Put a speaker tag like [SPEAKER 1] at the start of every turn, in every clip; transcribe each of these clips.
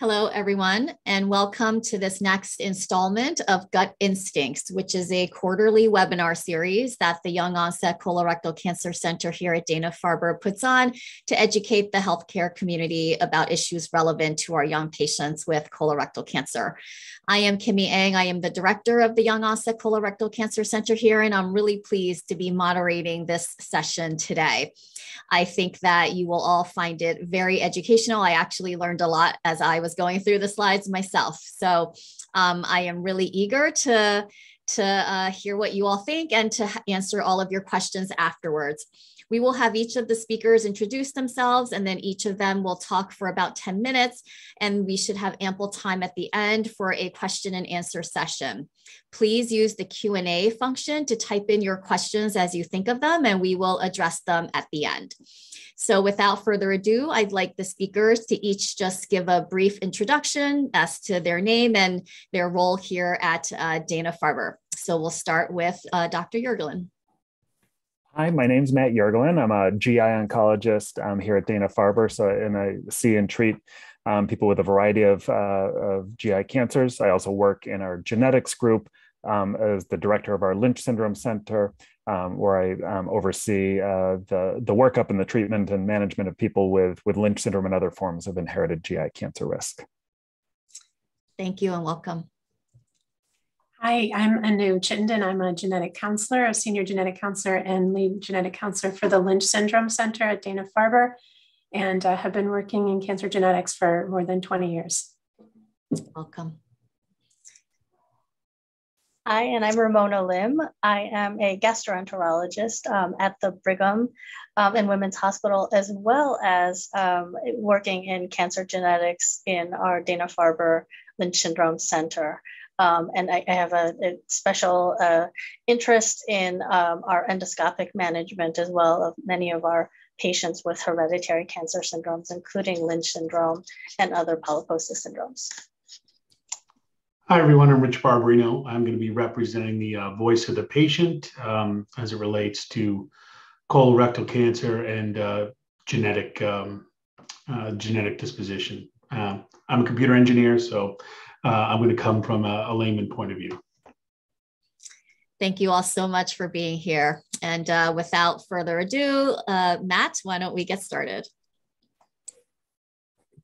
[SPEAKER 1] Hello, everyone, and welcome to this next installment of Gut Instincts, which is a quarterly webinar series that the Young Onset Colorectal Cancer Center here at Dana Farber puts on to educate the healthcare community about issues relevant to our young patients with colorectal cancer. I am Kimmie Ng. I am the director of the Young Onset Colorectal Cancer Center here, and I'm really pleased to be moderating this session today. I think that you will all find it very educational. I actually learned a lot as I was going through the slides myself. So um, I am really eager to, to uh, hear what you all think and to answer all of your questions afterwards. We will have each of the speakers introduce themselves and then each of them will talk for about 10 minutes and we should have ample time at the end for a question and answer session. Please use the Q&A function to type in your questions as you think of them and we will address them at the end. So without further ado, I'd like the speakers to each just give a brief introduction as to their name and their role here at uh, Dana-Farber. So we'll start with uh, Dr. Yurgelun.
[SPEAKER 2] Hi, my name is Matt Yurgelun. I'm a GI oncologist um, here at Dana-Farber. So, and I see and treat um, people with a variety of, uh, of, GI cancers. I also work in our genetics group um, as the director of our Lynch Syndrome Center, um, where I um, oversee uh, the, the workup and the treatment and management of people with, with Lynch syndrome and other forms of inherited GI cancer risk.
[SPEAKER 1] Thank you and welcome.
[SPEAKER 3] Hi, I'm Anu Chittenden. I'm a genetic counselor, a senior genetic counselor and lead genetic counselor for the Lynch Syndrome Center at Dana-Farber, and uh, have been working in cancer genetics for more than 20 years.
[SPEAKER 1] Welcome.
[SPEAKER 4] Hi, and I'm Ramona Lim. I am a gastroenterologist um, at the Brigham um, and Women's Hospital, as well as um, working in cancer genetics in our Dana-Farber Lynch Syndrome Center. Um, and I, I, have a, a special uh, interest in um, our endoscopic management as well of many of our patients with hereditary cancer syndromes, including Lynch syndrome and other polyposis syndromes.
[SPEAKER 5] Hi, everyone. I'm Rich Barberino. I'm going to be representing the uh, voice of the patient um, as it relates to colorectal cancer and uh, genetic um, uh, genetic disposition. Uh, I'm a computer engineer, so uh, I'm going to come from a, a, layman point of view.
[SPEAKER 1] Thank you all so much for being here. And uh, without further ado, uh, Matt, why don't we get started?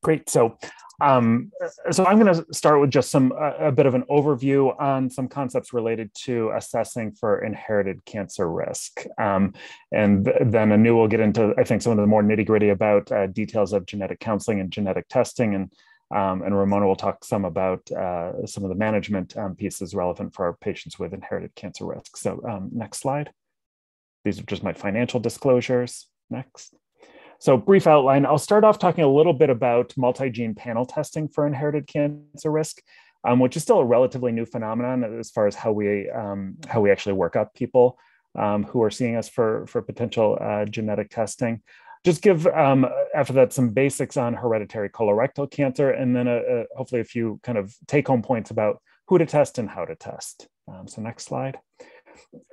[SPEAKER 2] Great. So, um, so I'm going to start with just some a, a bit of an overview on some concepts related to assessing for inherited cancer risk, um, and th then Anu will get into I think some of the more nitty gritty about uh, details of genetic counseling and genetic testing, and um, and Ramona will talk some about uh, some of the management um, pieces relevant for our patients with inherited cancer risk. So um, next slide. These are just my financial disclosures. Next. So brief outline, I'll start off talking a little bit about multi-gene panel testing for inherited cancer risk, um, which is still a relatively new phenomenon as far as how we, um, how we actually work up people um, who are seeing us for, for potential uh, genetic testing just give um, after that some basics on hereditary colorectal cancer and then a, a, hopefully a few kind of take home points about who to test and how to test. Um, so next slide.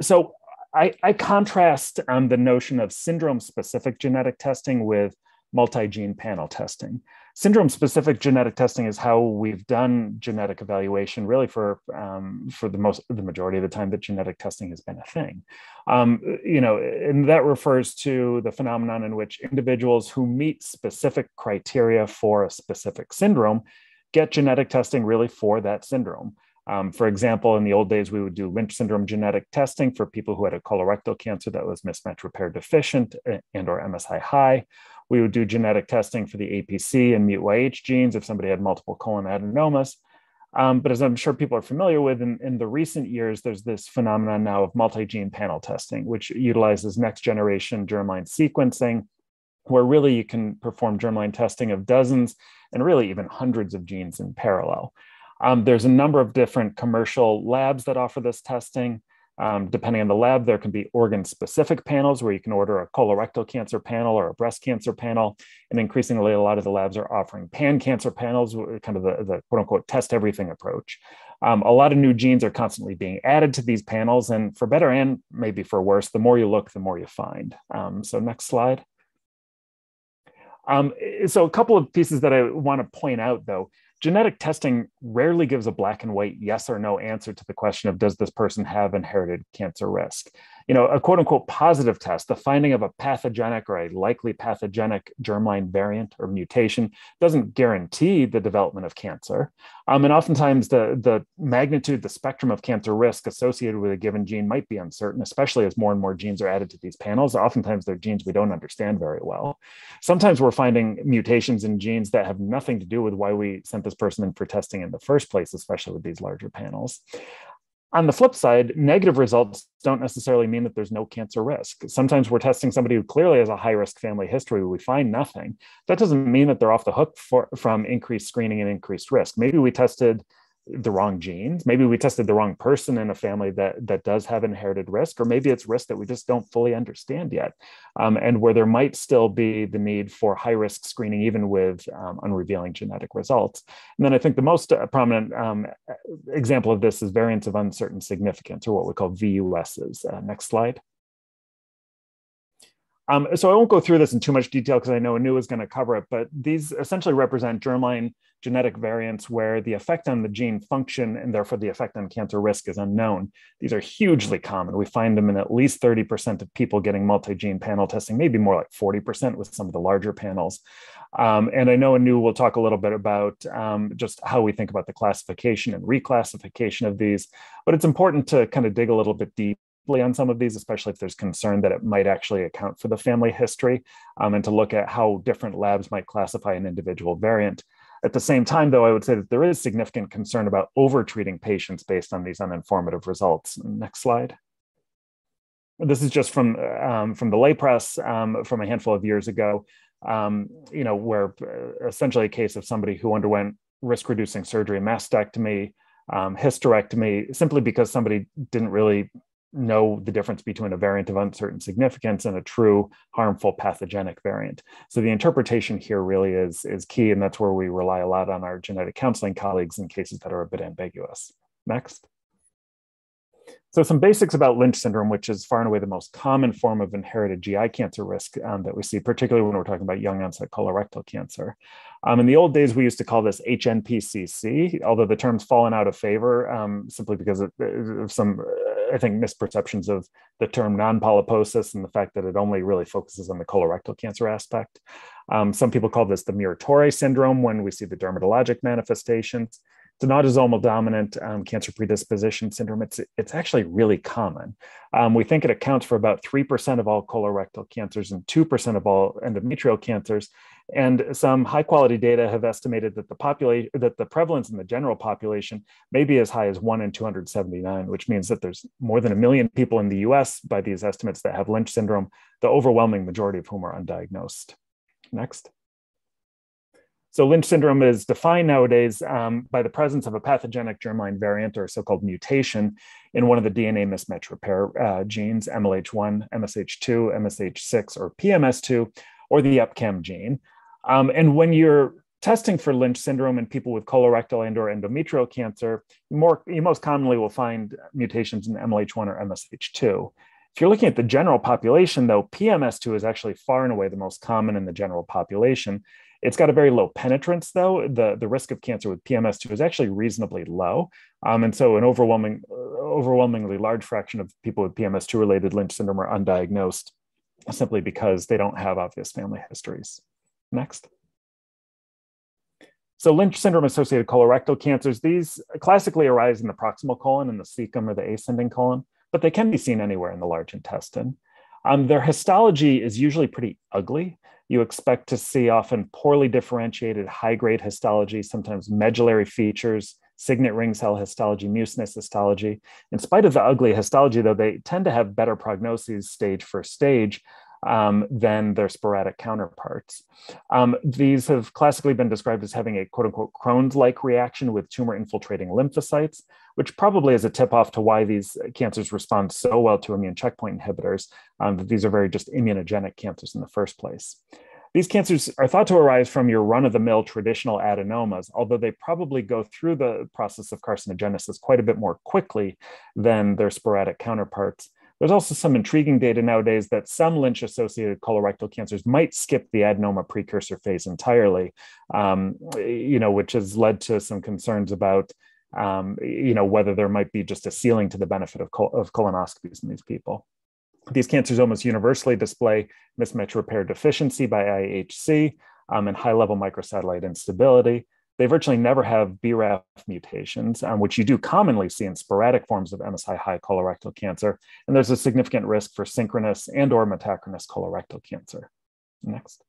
[SPEAKER 2] So I, I contrast um, the notion of syndrome specific genetic testing with multi-gene panel testing. Syndrome specific genetic testing is how we've done genetic evaluation really for, um, for the most, the majority of the time that genetic testing has been a thing. Um, you know, and that refers to the phenomenon in which individuals who meet specific criteria for a specific syndrome get genetic testing really for that syndrome. Um, for example, in the old days, we would do Lynch syndrome genetic testing for people who had a colorectal cancer that was mismatch repair deficient and or MSI high. We would do genetic testing for the APC and MUTYH genes if somebody had multiple colon adenomas. Um, but as I'm sure people are familiar with, in, in, the recent years, there's this phenomenon now of multi-gene panel testing, which utilizes next generation germline sequencing, where really you can perform germline testing of dozens and really even hundreds of genes in parallel. Um, there's a number of different commercial labs that offer this testing. Um, depending on the lab, there can be organ specific panels where you can order a colorectal cancer panel or a breast cancer panel. And increasingly, a lot of the labs are offering pan cancer panels, kind of the, the quote unquote test everything approach. Um, a lot of new genes are constantly being added to these panels. And for better and maybe for worse, the more you look, the more you find. Um, so, next slide. Um, so, a couple of pieces that I want to point out though genetic testing rarely gives a black and white yes or no answer to the question of does this person have inherited cancer risk you know, a quote unquote positive test, the finding of a pathogenic or a likely pathogenic germline variant or mutation doesn't guarantee the development of cancer. Um, and oftentimes the, the magnitude, the spectrum of cancer risk associated with a given gene might be uncertain, especially as more and more genes are added to these panels. Oftentimes they're genes we don't understand very well. Sometimes we're finding mutations in genes that have nothing to do with why we sent this person in for testing in the first place, especially with these larger panels. On the flip side, negative results don't necessarily mean that there's no cancer risk. Sometimes we're testing somebody who clearly has a high risk family history, we find nothing. That doesn't mean that they're off the hook for, from increased screening and increased risk. Maybe we tested the wrong genes. Maybe we tested the wrong person in a family that that does have inherited risk, or maybe it's risk that we just don't fully understand yet, um, and where there might still be the need for high risk screening, even with um, unrevealing genetic results. And then I think the most uh, prominent um, example of this is variants of uncertain significance, or what we call VUSs. Uh, next slide. Um, so I won't go through this in too much detail because I know Anu is going to cover it, but these essentially represent germline genetic variants where the effect on the gene function and therefore the effect on cancer risk is unknown. These are hugely common. We find them in at least 30% of people getting multi-gene panel testing, maybe more like 40% with some of the larger panels. Um, and I know Anu will talk a little bit about um, just how we think about the classification and reclassification of these, but it's important to kind of dig a little bit deep on some of these, especially if there's concern that it might actually account for the family history, um, and to look at how different labs might classify an individual variant. At the same time, though, I would say that there is significant concern about over-treating patients based on these uninformative results. Next slide. This is just from, um, from the lay press um, from a handful of years ago, um, you know, where uh, essentially a case of somebody who underwent risk-reducing surgery, mastectomy, um, hysterectomy, simply because somebody didn't really know the difference between a variant of uncertain significance and a true harmful pathogenic variant. So the interpretation here really is, is key, and that's where we rely a lot on our genetic counseling colleagues in cases that are a bit ambiguous. Next. So some basics about Lynch syndrome, which is far and away the most common form of inherited GI cancer risk um, that we see, particularly when we're talking about young onset colorectal cancer. Um, in the old days, we used to call this HNPCC, although the term's fallen out of favor um, simply because of, of some, I think, misperceptions of the term non-polyposis and the fact that it only really focuses on the colorectal cancer aspect. Um, some people call this the Muir-Torre syndrome when we see the dermatologic manifestations. It's an autosomal dominant um, cancer predisposition syndrome. It's, it's actually really common. Um, we think it accounts for about 3% of all colorectal cancers and 2% of all endometrial cancers. And some high quality data have estimated that the population, that the prevalence in the general population may be as high as one in 279, which means that there's more than a million people in the US by these estimates that have Lynch syndrome, the overwhelming majority of whom are undiagnosed. Next. So Lynch syndrome is defined nowadays um, by the presence of a pathogenic germline variant or so-called mutation in one of the DNA mismatch repair uh, genes, MLH1, MSH2, MSH6, or PMS2, or the EpCAM gene. Um, and when you're testing for Lynch syndrome in people with colorectal and or endometrial cancer, more, you most commonly will find mutations in MLH1 or MSH2. If you're looking at the general population, though, PMS2 is actually far and away the most common in the general population. It's got a very low penetrance, though. The, the risk of cancer with PMS2 is actually reasonably low. Um, and so an overwhelming, overwhelmingly large fraction of people with PMS2 related Lynch syndrome are undiagnosed simply because they don't have obvious family histories. Next. So Lynch syndrome associated colorectal cancers, these classically arise in the proximal colon and the cecum or the ascending colon, but they can be seen anywhere in the large intestine. Um, their histology is usually pretty ugly. You expect to see often poorly differentiated high grade histology, sometimes medullary features, signet ring cell histology, mucinous histology. In spite of the ugly histology, though, they tend to have better prognoses stage for stage um, than their sporadic counterparts. Um, these have classically been described as having a quote unquote Crohn's like reaction with tumor infiltrating lymphocytes, which probably is a tip off to why these cancers respond so well to immune checkpoint inhibitors. Um, these are very just immunogenic cancers in the first place. These cancers are thought to arise from your run of the mill traditional adenomas, although they probably go through the process of carcinogenesis quite a bit more quickly than their sporadic counterparts. There's also some intriguing data nowadays that some Lynch associated colorectal cancers might skip the adenoma precursor phase entirely, um, you know, which has led to some concerns about, um, you know, whether there might be just a ceiling to the benefit of, col- of colonoscopies in these people. These cancers almost universally display mismatch repair deficiency by IHC um, and high level microsatellite instability. They virtually never have BRAF mutations, um, which you do commonly see in sporadic forms of MSI high colorectal cancer. And there's a significant risk for synchronous and or metachronous colorectal cancer. Next.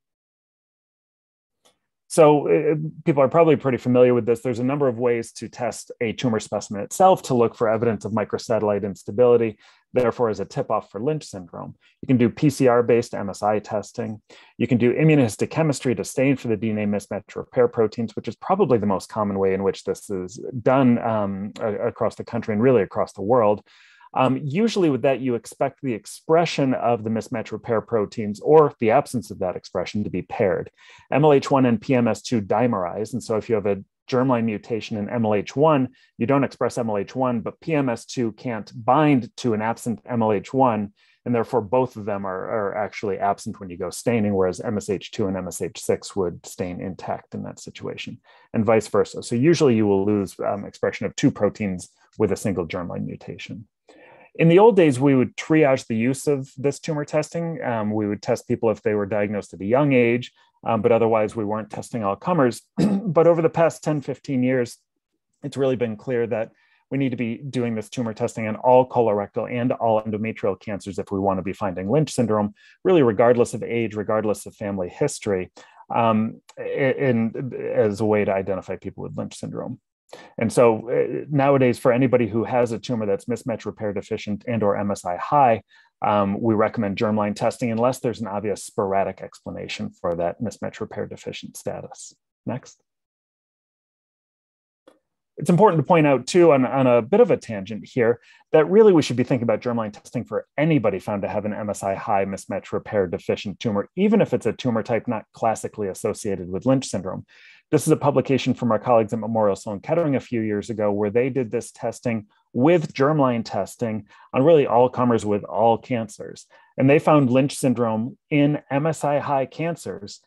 [SPEAKER 2] So uh, people are probably pretty familiar with this. There's a number of ways to test a tumor specimen itself to look for evidence of microsatellite instability, therefore as a tip-off for Lynch syndrome. You can do PCR-based MSI testing. You can do immunohistochemistry to stain for the DNA mismatch repair proteins, which is probably the most common way in which this is done um, across the country and really across the world. Um, usually with that, you expect the expression of the mismatch repair proteins or the absence of that expression to be paired. MLH1 and PMS2 dimerize. And so if you have a germline mutation in MLH1, you don't express MLH1, but PMS2 can't bind to an absent MLH1. And therefore, both of them are, are actually absent when you go staining, whereas MSH2 and MSH6 would stain intact in that situation, and vice versa. So, usually, you will lose um, expression of two proteins with a single germline mutation. In the old days, we would triage the use of this tumor testing. Um, we would test people if they were diagnosed at a young age, um, but otherwise we weren't testing all comers. but over the past 10, 15 years, it's really been clear that we need to be doing this tumor testing on all colorectal and all endometrial cancers if we want to be finding Lynch syndrome, really regardless of age, regardless of family history, um, in, as a way to identify people with Lynch syndrome. And so uh, nowadays, for anybody who has a tumor that's mismatch repair deficient and or MSI high, um, we recommend germline testing unless there's an obvious sporadic explanation for that mismatch repair deficient status. Next. It's important to point out too, on, on a bit of a tangent here, that really we should be thinking about germline testing for anybody found to have an MSI high mismatch repair deficient tumor, even if it's a tumor type not classically associated with Lynch syndrome. This is a publication from our colleagues at Memorial Sloan Kettering a few years ago, where they did this testing with germline testing on really all comers with all cancers. And they found Lynch syndrome in MSI high cancers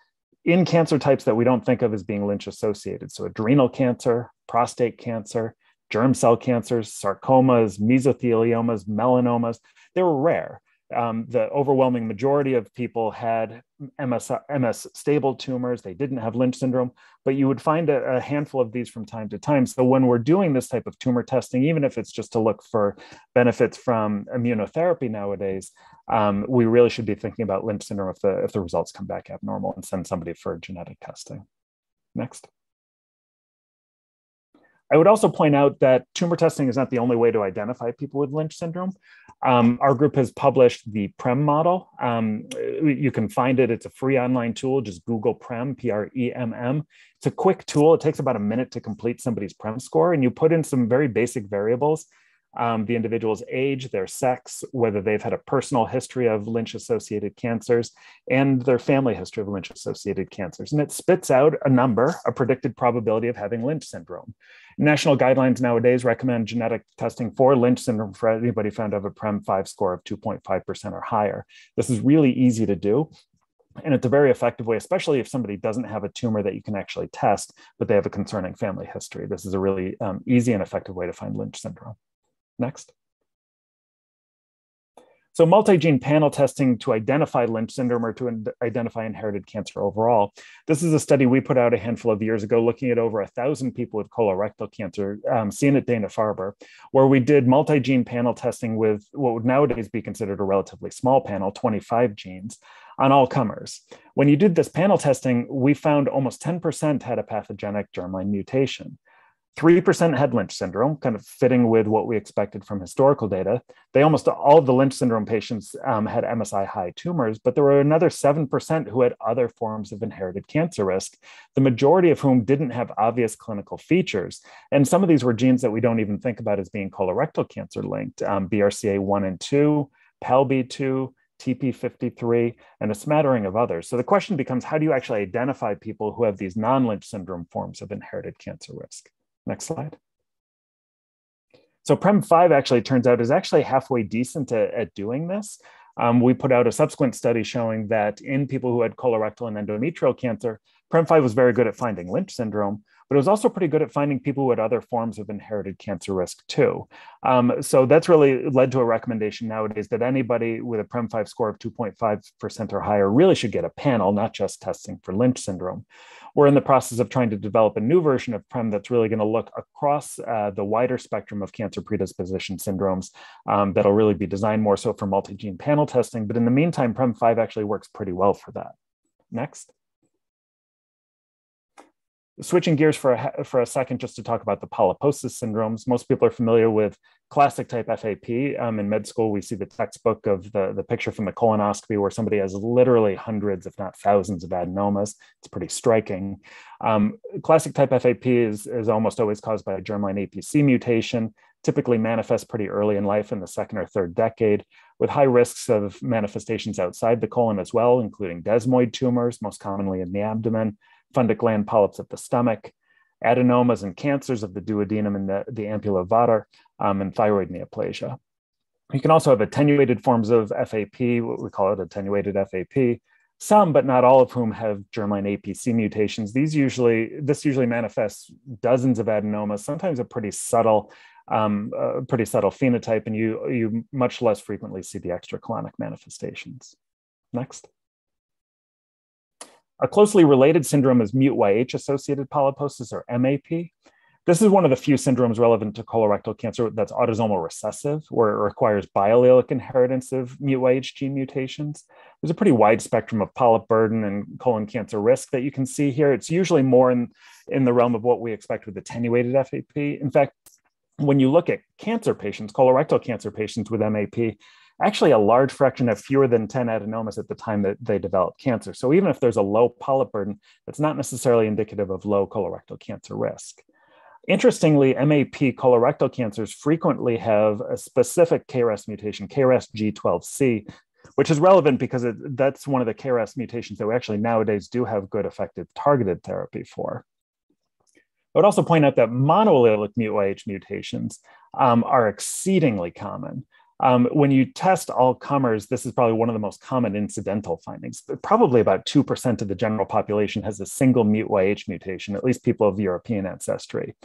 [SPEAKER 2] in cancer types that we don't think of as being Lynch associated. So, adrenal cancer, prostate cancer, germ cell cancers, sarcomas, mesotheliomas, melanomas, they were rare um, the overwhelming majority of people had MS, MS stable tumors. They didn't have Lynch syndrome, but you would find a, a, handful of these from time to time. So when we're doing this type of tumor testing, even if it's just to look for benefits from immunotherapy nowadays, um, we really should be thinking about Lynch syndrome if the, if the results come back abnormal and send somebody for genetic testing. Next. I would also point out that tumor testing is not the only way to identify people with Lynch syndrome. Um, our group has published the PREMM model. Um, you can find it, it's a free online tool. Just Google PREMM, P R E M M. It's a quick tool. It takes about a minute to complete somebody's PREMM score, and you put in some very basic variables um, the individual's age, their sex, whether they've had a personal history of Lynch associated cancers, and their family history of Lynch associated cancers. And it spits out a number, a predicted probability of having Lynch syndrome. National guidelines nowadays recommend genetic testing for Lynch syndrome for anybody found to have a PREMM 5 score of 2.5% or higher. This is really easy to do. And it's a very effective way, especially if somebody doesn't have a tumor that you can actually test, but they have a concerning family history. This is a really um, easy and effective way to find Lynch syndrome. Next. So multi-gene panel testing to identify Lynch syndrome or to identify inherited cancer overall. This is a study we put out a handful of years ago looking at over a thousand people with colorectal cancer um, seen at Dana-Farber, where we did multi-gene panel testing with what would nowadays be considered a relatively small panel, 25 genes, on all comers. When you did this panel testing, we found almost 10% had a pathogenic germline mutation. 3% had Lynch syndrome, kind of fitting with what we expected from historical data. They almost all of the Lynch syndrome patients um, had MSI high tumors, but there were another 7% who had other forms of inherited cancer risk, the majority of whom didn't have obvious clinical features. And some of these were genes that we don't even think about as being colorectal cancer linked um, BRCA1 and 2, PALB2, TP53, and a smattering of others. So the question becomes how do you actually identify people who have these non Lynch syndrome forms of inherited cancer risk? Next slide. So PREMM5 actually turns out is actually halfway decent at, at doing this. Um, we put out a subsequent study showing that in people who had colorectal and endometrial cancer, PREMM5 was very good at finding Lynch syndrome, but it was also pretty good at finding people who had other forms of inherited cancer risk too. Um, so that's really led to a recommendation nowadays that anybody with a PREMM5 score of 2.5% or higher really should get a panel, not just testing for Lynch syndrome. We're in the process of trying to develop a new version of PREMM that's really going to look across uh, the wider spectrum of cancer predisposition syndromes um, that'll really be designed more so for multi-gene panel testing. But in the meantime, PREMM5 actually works pretty well for that. Next switching gears for a, for a second just to talk about the polyposis syndromes. Most people are familiar with classic type FAP. Um, in med school, we see the textbook of the, the picture from the colonoscopy where somebody has literally hundreds, if not thousands, of adenomas. It's pretty striking. Um, classic type FAP is, is almost always caused by a germline APC mutation, typically manifests pretty early in life in the second or third decade, with high risks of manifestations outside the colon as well, including desmoid tumors, most commonly in the abdomen, fundic gland polyps of the stomach, adenomas and cancers of the duodenum and the, the ampulla vater, um, and thyroid neoplasia. You can also have attenuated forms of FAP, what we call it attenuated FAP, some, but not all of whom have germline APC mutations. These usually, this usually manifests dozens of adenomas, sometimes a pretty subtle, um, uh, pretty subtle phenotype, and you, you much less frequently see the extracolonic manifestations. Next. A closely related syndrome is MUTYH associated polyposis or MAP. This is one of the few syndromes relevant to colorectal cancer that's autosomal recessive, where it requires biallelic inheritance of MUTYH gene mutations. There's a pretty wide spectrum of polyp burden and colon cancer risk that you can see here. It's usually more in, in the realm of what we expect with attenuated FAP. In fact, when you look at cancer patients, colorectal cancer patients with MAP, actually a large fraction have fewer than 10 adenomas at the time that they develop cancer. So even if there's a low polyp burden, that's not necessarily indicative of low colorectal cancer risk. Interestingly, MAP colorectal cancers frequently have a specific KRAS mutation, KRAS G12C, which is relevant because it, that's one of the KRAS mutations that we actually nowadays do have good effective targeted therapy for. I would also point out that monoallelic mut mutations um, are exceedingly common. Um, when you test all comers, this is probably one of the most common incidental findings. Probably about 2% of the general population has a single MUTYH mutation, at least people of European ancestry.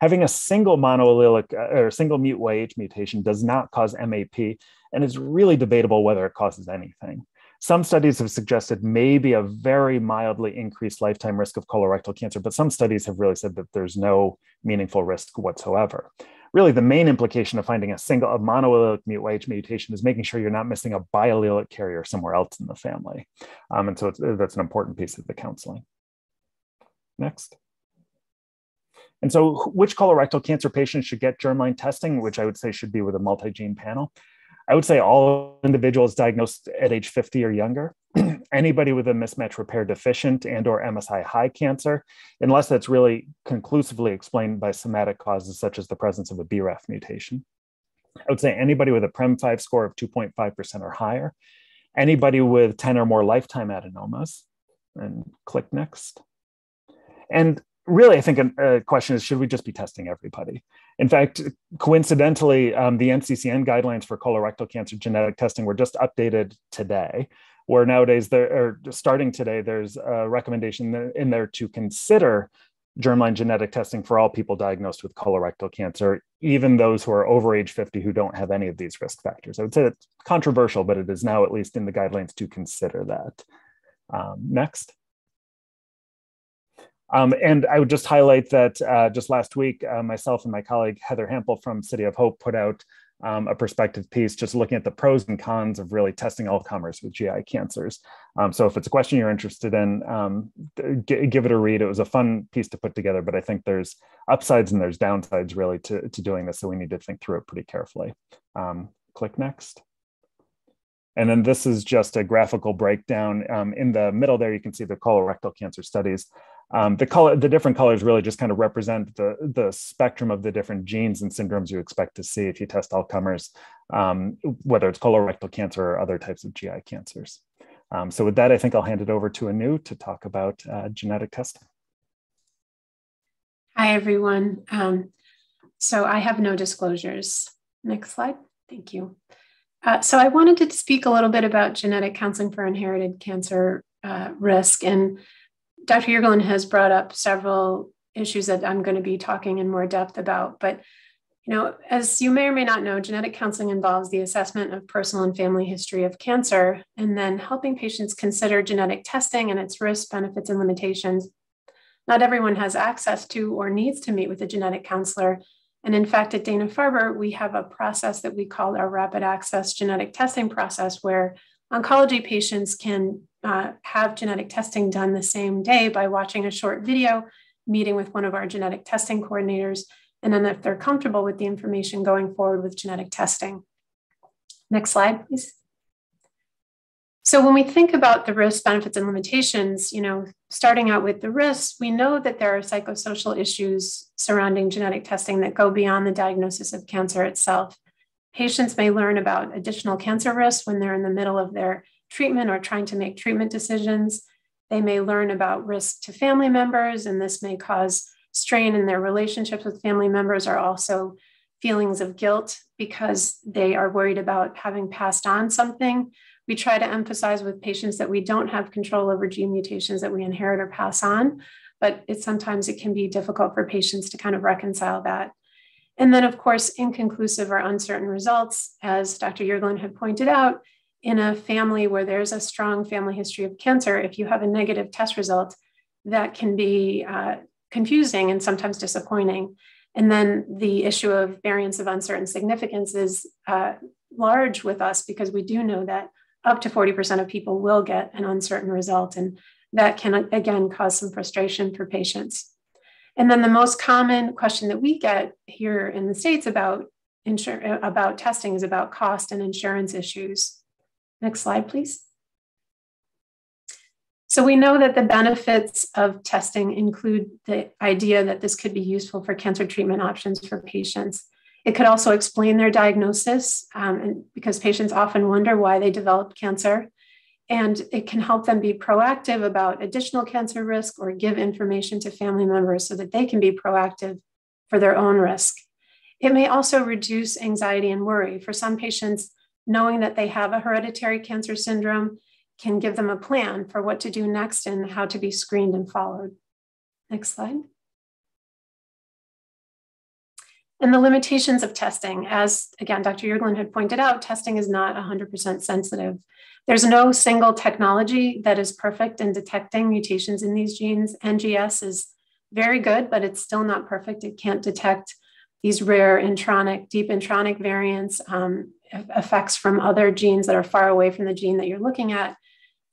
[SPEAKER 2] Having a single monoallelic uh, or single MUTYH mutation does not cause MAP, and it's really debatable whether it causes anything. Some studies have suggested maybe a very mildly increased lifetime risk of colorectal cancer, but some studies have really said that there's no meaningful risk whatsoever really the main implication of finding a single a monoallelic mut mutation is making sure you're not missing a biallelic carrier somewhere else in the family. Um, and so that's an important piece of the counseling. Next. And so which colorectal cancer patients should get germline testing, which I would say should be with a multi-gene panel? I would say all individuals diagnosed at age 50 or younger, anybody with a mismatch repair deficient and or MSI high cancer, unless that's really conclusively explained by somatic causes such as the presence of a BRAF mutation. I would say anybody with a PREMM5 score of 2.5% or higher, anybody with 10 or more lifetime adenomas, and click next. And really, I think a, question is should we just be testing everybody? In fact, coincidentally, um, the NCCN guidelines for colorectal cancer genetic testing were just updated today, where nowadays there are starting today, there's a recommendation in there to consider germline genetic testing for all people diagnosed with colorectal cancer, even those who are over age 50 who don't have any of these risk factors. I would say it's controversial, but it is now at least in the guidelines to consider that. Um, next. Um, and I would just highlight that uh, just last week, uh, myself and my colleague Heather Hampel from City of Hope put out um, a perspective piece just looking at the pros and cons of really testing all comers with GI cancers. Um, so if it's a question you're interested in, um, give it a read. It was a fun piece to put together, but I think there's upsides and there's downsides really to, to doing this. So we need to think through it pretty carefully. Um, click next. And then this is just a graphical breakdown. Um, in the middle there, you can see the colorectal cancer studies. Um, the color, the different colors really just kind of represent the, the spectrum of the different genes and syndromes you expect to see if you test all comers, um, whether it's colorectal cancer or other types of GI cancers. Um, so with that, I think I'll hand it over to Anu to talk about uh, genetic testing.
[SPEAKER 3] Hi, everyone. Um, So I have no disclosures. Next slide. Thank you. Uh, so I wanted to speak a little bit about genetic counseling for inherited cancer uh, risk. And Dr. Yurgelun has brought up several issues that I'm going to be talking in more depth about. But you know, as you may or may not know, genetic counseling involves the assessment of personal and family history of cancer, and then helping patients consider genetic testing and its risks, benefits, and limitations. Not everyone has access to or needs to meet with a genetic counselor. And in fact, at Dana Farber, we have a process that we call our rapid access genetic testing process, where oncology patients can uh, have genetic testing done the same day by watching a short video, meeting with one of our genetic testing coordinators, and then if they're comfortable with the information going forward with genetic testing. Next slide, please. So when we think about the risks, benefits, and limitations, you know, starting out with the risks, we know that there are psychosocial issues surrounding genetic testing that go beyond the diagnosis of cancer itself. Patients may learn about additional cancer risks when they're in the middle of their treatment or trying to make treatment decisions. They may learn about risk to family members, and this may cause strain in their relationships with family members or also feelings of guilt because they are worried about having passed on something. We try to emphasize with patients that we don't have control over gene mutations that we inherit or pass on, but it sometimes it can be difficult for patients to kind of reconcile that. And then, of course, inconclusive or uncertain results, as Dr. Yurgelun had pointed out, in a family where there's a strong family history of cancer, if you have a negative test result, that can be uh, confusing and sometimes disappointing. And then the issue of variants of uncertain significance is uh, large with us because we do know that up to 40% of people will get an uncertain result. And that can, again, cause some frustration for patients. And then the most common question that we get here in the States about, insur- about testing is about cost and insurance issues. Next slide, please. So we know that the benefits of testing include the idea that this could be useful for cancer treatment options for patients. It could also explain their diagnosis um, and because patients often wonder why they developed cancer. And it can help them be proactive about additional cancer risk or give information to family members so that they can be proactive for their own risk. It may also reduce anxiety and worry. For some patients, knowing that they have a hereditary cancer syndrome can give them a plan for what to do next and how to be screened and followed. Next slide. And the limitations of testing, as again, Dr. Yurgelun had pointed out, testing is not 100% sensitive. There's no single technology that is perfect in detecting mutations in these genes. NGS is very good, but it's still not perfect. It can't detect these rare intronic, deep intronic variants, um, effects from other genes that are far away from the gene that you're looking at.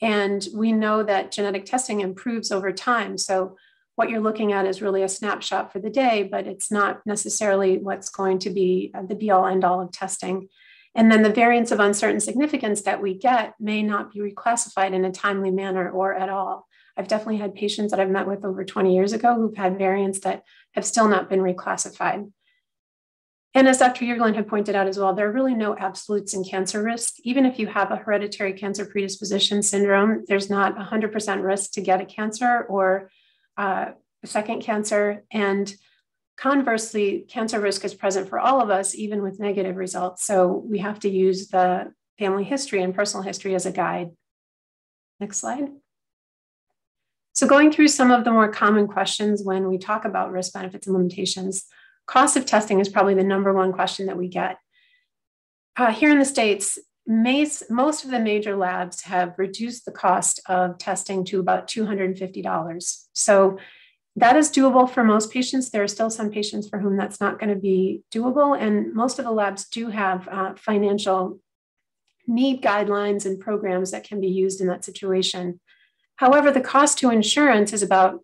[SPEAKER 3] And we know that genetic testing improves over time. So what you're looking at is really a snapshot for the day, but it's not necessarily what's going to be uh, the be all end all of testing. And then the variants of uncertain significance that we get may not be reclassified in a timely manner or at all. I've definitely had patients that I've met with over 20 years ago who've had variants that have still not been reclassified. And as Dr. Yurgelun had pointed out as well, there are really no absolutes in cancer risk. Even if you have a hereditary cancer predisposition syndrome, there's not 100% risk to get a cancer or uh, a second cancer. And conversely, cancer risk is present for all of us, even with negative results. So we have to use the family history and personal history as a guide. Next slide. So going through some of the more common questions when we talk about risk benefits and limitations, cost of testing is probably the number one question that we get. Uh, here in the States, most of the major labs have reduced the cost of testing to about $250. So that is doable for most patients. There are still some patients for whom that's not going to be doable. And most of the labs do have uh, financial need guidelines and programs that can be used in that situation. However, the cost to insurance is about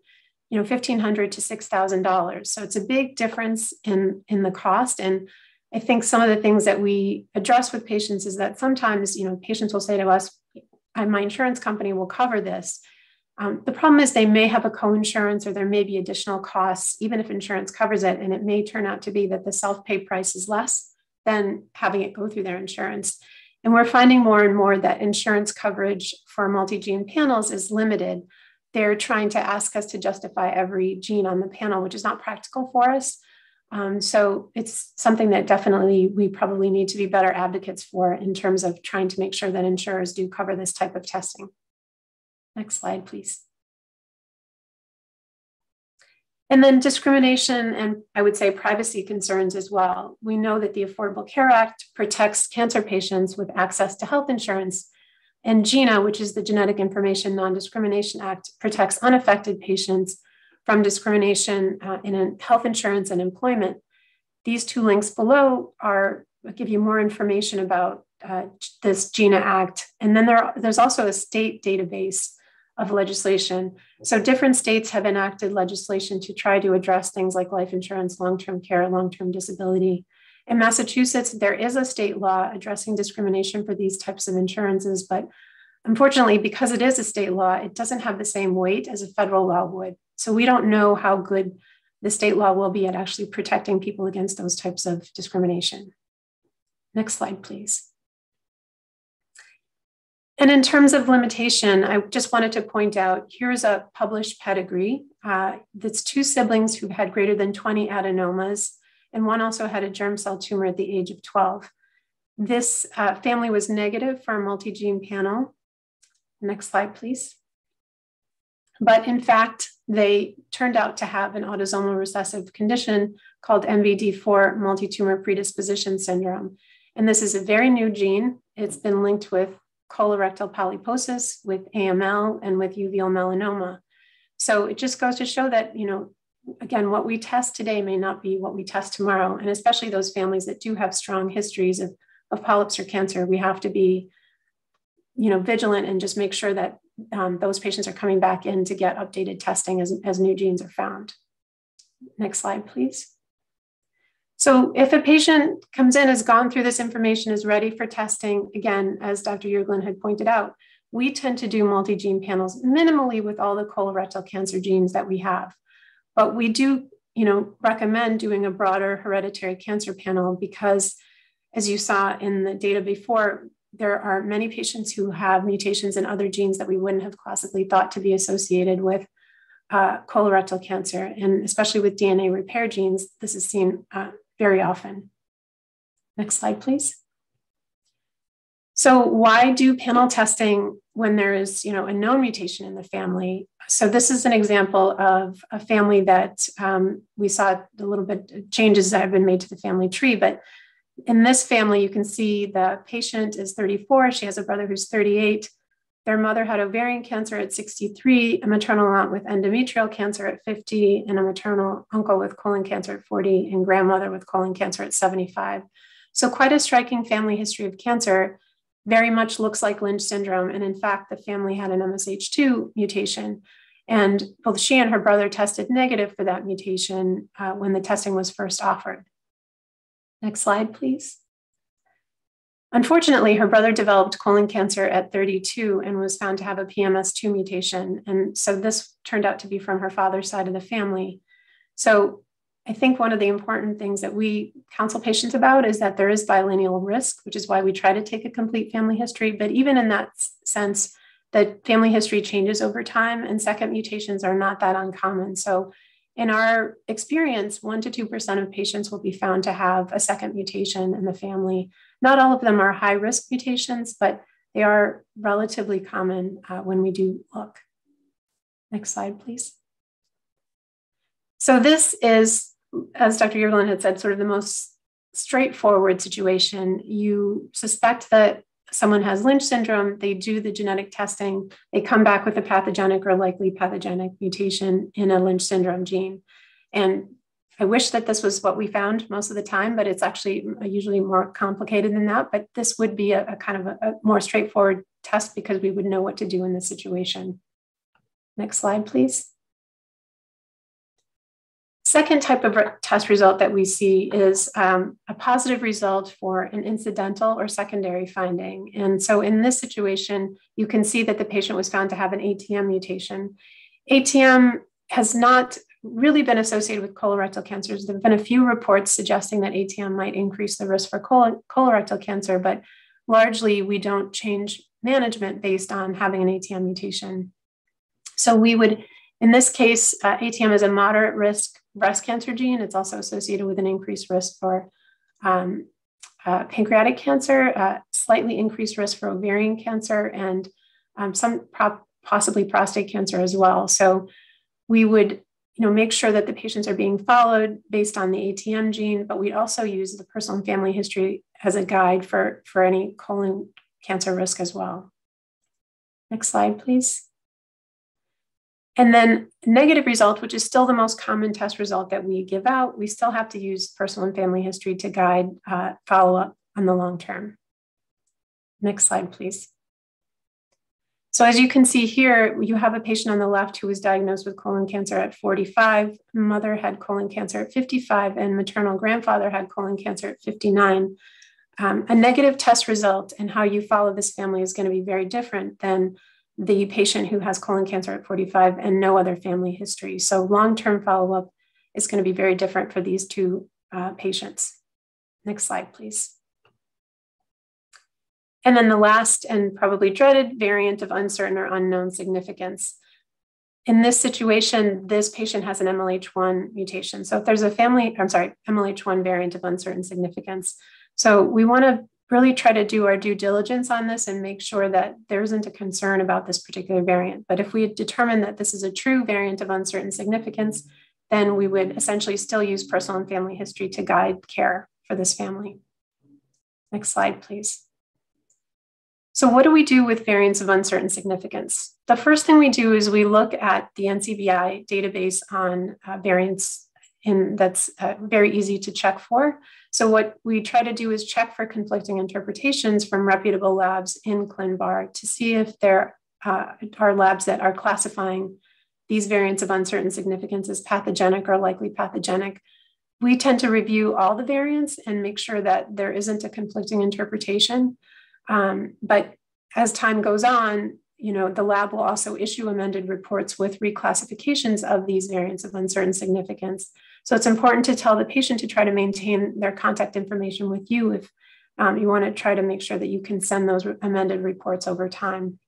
[SPEAKER 3] you know, 1,500 to $6,000. So it's a big difference in, in the cost. And I think some of the things that we address with patients is that sometimes, you know, patients will say to us, my insurance company will cover this. Um, the problem is they may have a co-insurance or there may be additional costs, even if insurance covers it, and it may turn out to be that the self-pay price is less than having it go through their insurance. And we're finding more and more that insurance coverage for multi-gene panels is limited they're trying to ask us to justify every gene on the panel, which is not practical for us. Um, so it's something that definitely we probably need to be better advocates for in terms of trying to make sure that insurers do cover this type of testing. Next slide, please. And then discrimination and I would say privacy concerns as well. We know that the Affordable Care Act protects cancer patients with access to health insurance. And GINA, which is the Genetic Information Non Discrimination Act, protects unaffected patients from discrimination uh, in health insurance and employment. These two links below are give you more information about uh, this GINA Act. And then there, there's also a state database of legislation. So different states have enacted legislation to try to address things like life insurance, long-term care, long-term disability. In Massachusetts, there is a state law addressing discrimination for these types of insurances, but unfortunately, because it is a state law, it doesn't have the same weight as a federal law would. So we don't know how good the state law will be at actually protecting people against those types of discrimination. Next slide, please. And in terms of limitation, I just wanted to point out here's a published pedigree. Uh, that's two siblings who've had greater than 20 adenomas, and one also had a germ cell tumor at the age of 12. This uh, family was negative for a multi gene panel. Next slide, please. But in fact, they turned out to have an autosomal recessive condition called MBD4 multi tumor predisposition syndrome. And this is a very new gene. It's been linked with colorectal polyposis, with AML, and with uveal melanoma. So it just goes to show that, you know, again, what we test today may not be what we test tomorrow. And especially those families that do have strong histories of, of polyps or cancer, we have to be, you know, vigilant and just make sure that um, those patients are coming back in to get updated testing as, as new genes are found. Next slide, please. So if a patient comes in, has gone through this information, is ready for testing, again, as Dr. Yurgelun had pointed out, we tend to do multi-gene panels minimally with all the colorectal cancer genes that we have. But we do, you know, recommend doing a broader hereditary cancer panel because as you saw in the data before, there are many patients who have mutations in other genes that we wouldn't have classically thought to be associated with uh, colorectal cancer. And especially with DNA repair genes, this is seen uh, very often. Next slide, please. So why do panel testing when there is, you know, a known mutation in the family? So this is an example of a family that um, we saw a little bit changes that have been made to the family tree, but in this family, you can see the patient is 34. She has a brother who's 38. Their mother had ovarian cancer at 63, a maternal aunt with endometrial cancer at 50, and a maternal uncle with colon cancer at 40, and grandmother with colon cancer at 75. So, quite a striking family history of cancer. Very much looks like Lynch syndrome. And in fact, the family had an MSH2 mutation. And both she and her brother tested negative for that mutation uh, when the testing was first offered. Next slide, please. Unfortunately, her brother developed colon cancer at 32 and was found to have a PMS2 mutation. And so this turned out to be from her father's side of the family. So I think one of the important things that we counsel patients about is that there is bilineal risk, which is why we try to take a complete family history. But even in that sense, the family history changes over time, and second mutations are not that uncommon. So in our experience, 1% to 2% of patients will be found to have a second mutation in the family. Not all of them are high risk mutations, but they are relatively common uh, when we do look. Next slide, please. So, this is, as Dr. Yurgelun had said, sort of the most straightforward situation. You suspect that someone has Lynch syndrome, they do the genetic testing, they come back with a pathogenic or likely pathogenic mutation in a Lynch syndrome gene. And I wish that this was what we found most of the time, but it's actually usually more complicated than that. But this would be a, a kind of a, a more straightforward test because we would know what to do in this situation. Next slide, please. Second type of test result that we see is um, a positive result for an incidental or secondary finding. And so in this situation, you can see that the patient was found to have an ATM mutation. ATM has not really been associated with colorectal cancers. There have been a few reports suggesting that ATM might increase the risk for col- colorectal cancer, but largely we don't change management based on having an ATM mutation. So we would, in this case, uh, ATM is a moderate risk breast cancer gene. It's also associated with an increased risk for um, uh, pancreatic cancer, uh, slightly increased risk for ovarian cancer, and um, some possibly prostate cancer as well. So we would you know, make sure that the patients are being followed based on the ATM gene, but we also use the personal and family history as a guide for, for any colon cancer risk as well. Next slide, please. And then negative result, which is still the most common test result that we give out, we still have to use personal and family history to guide uh, follow-up on the long term. Next slide, please. So as you can see here, you have a patient on the left who was diagnosed with colon cancer at 45, mother had colon cancer at 55, and maternal grandfather had colon cancer at 59. Um, a negative test result and how you follow this family is going to be very different than the patient who has colon cancer at 45 and no other family history. So long-term follow-up is going to be very different for these two uh, patients. Next slide, please. And then the last and probably dreaded variant of uncertain or unknown significance. In this situation, this patient has an MLH1 mutation. So if there's a family, I'm sorry, MLH1 variant of uncertain significance. So we want to really try to do our due diligence on this and make sure that there isn't a concern about this particular variant. But if we determine that this is a true variant of uncertain significance, then we would essentially still use personal and family history to guide care for this family. Next slide, please. So, what do we do with variants of uncertain significance? The first thing we do is we look at the NCBI database on uh, variants in, that's uh, very easy to check for. So, what we try to do is check for conflicting interpretations from reputable labs in ClinVar to see if there uh, are labs that are classifying these variants of uncertain significance as pathogenic or likely pathogenic. We tend to review all the variants and make sure that there isn't a conflicting interpretation. Um, but as time goes on, you know, the lab will also issue amended reports with reclassifications of these variants of uncertain significance. So it's important to tell the patient to try to maintain their contact information with you if um, you want to try to make sure that you can send those amended reports over time.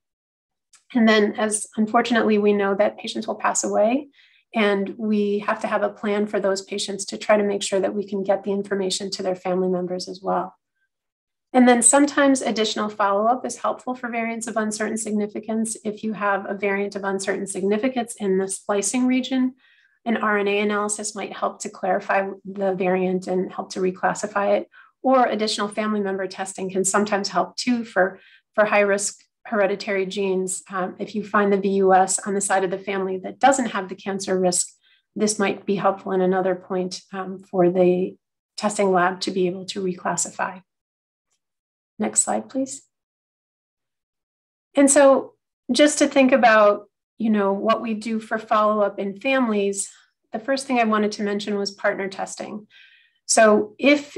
[SPEAKER 3] And then, as unfortunately, we know that patients will pass away, and we have to have a plan for those patients to try to make sure that we can get the information to their family members as well. And then sometimes additional follow-up is helpful for variants of uncertain significance. If you have a variant of uncertain significance in the splicing region, an RNA analysis might help to clarify the variant and help to reclassify it. Or additional family member testing can sometimes help too for, for high risk hereditary genes. Um, if you find the VUS on the side of the family that doesn't have the cancer risk, this might be helpful in another point um, for the testing lab to be able to reclassify. Next slide, please. And so just to think about, you know, what we do for follow-up in families, the first thing I wanted to mention was partner testing. So if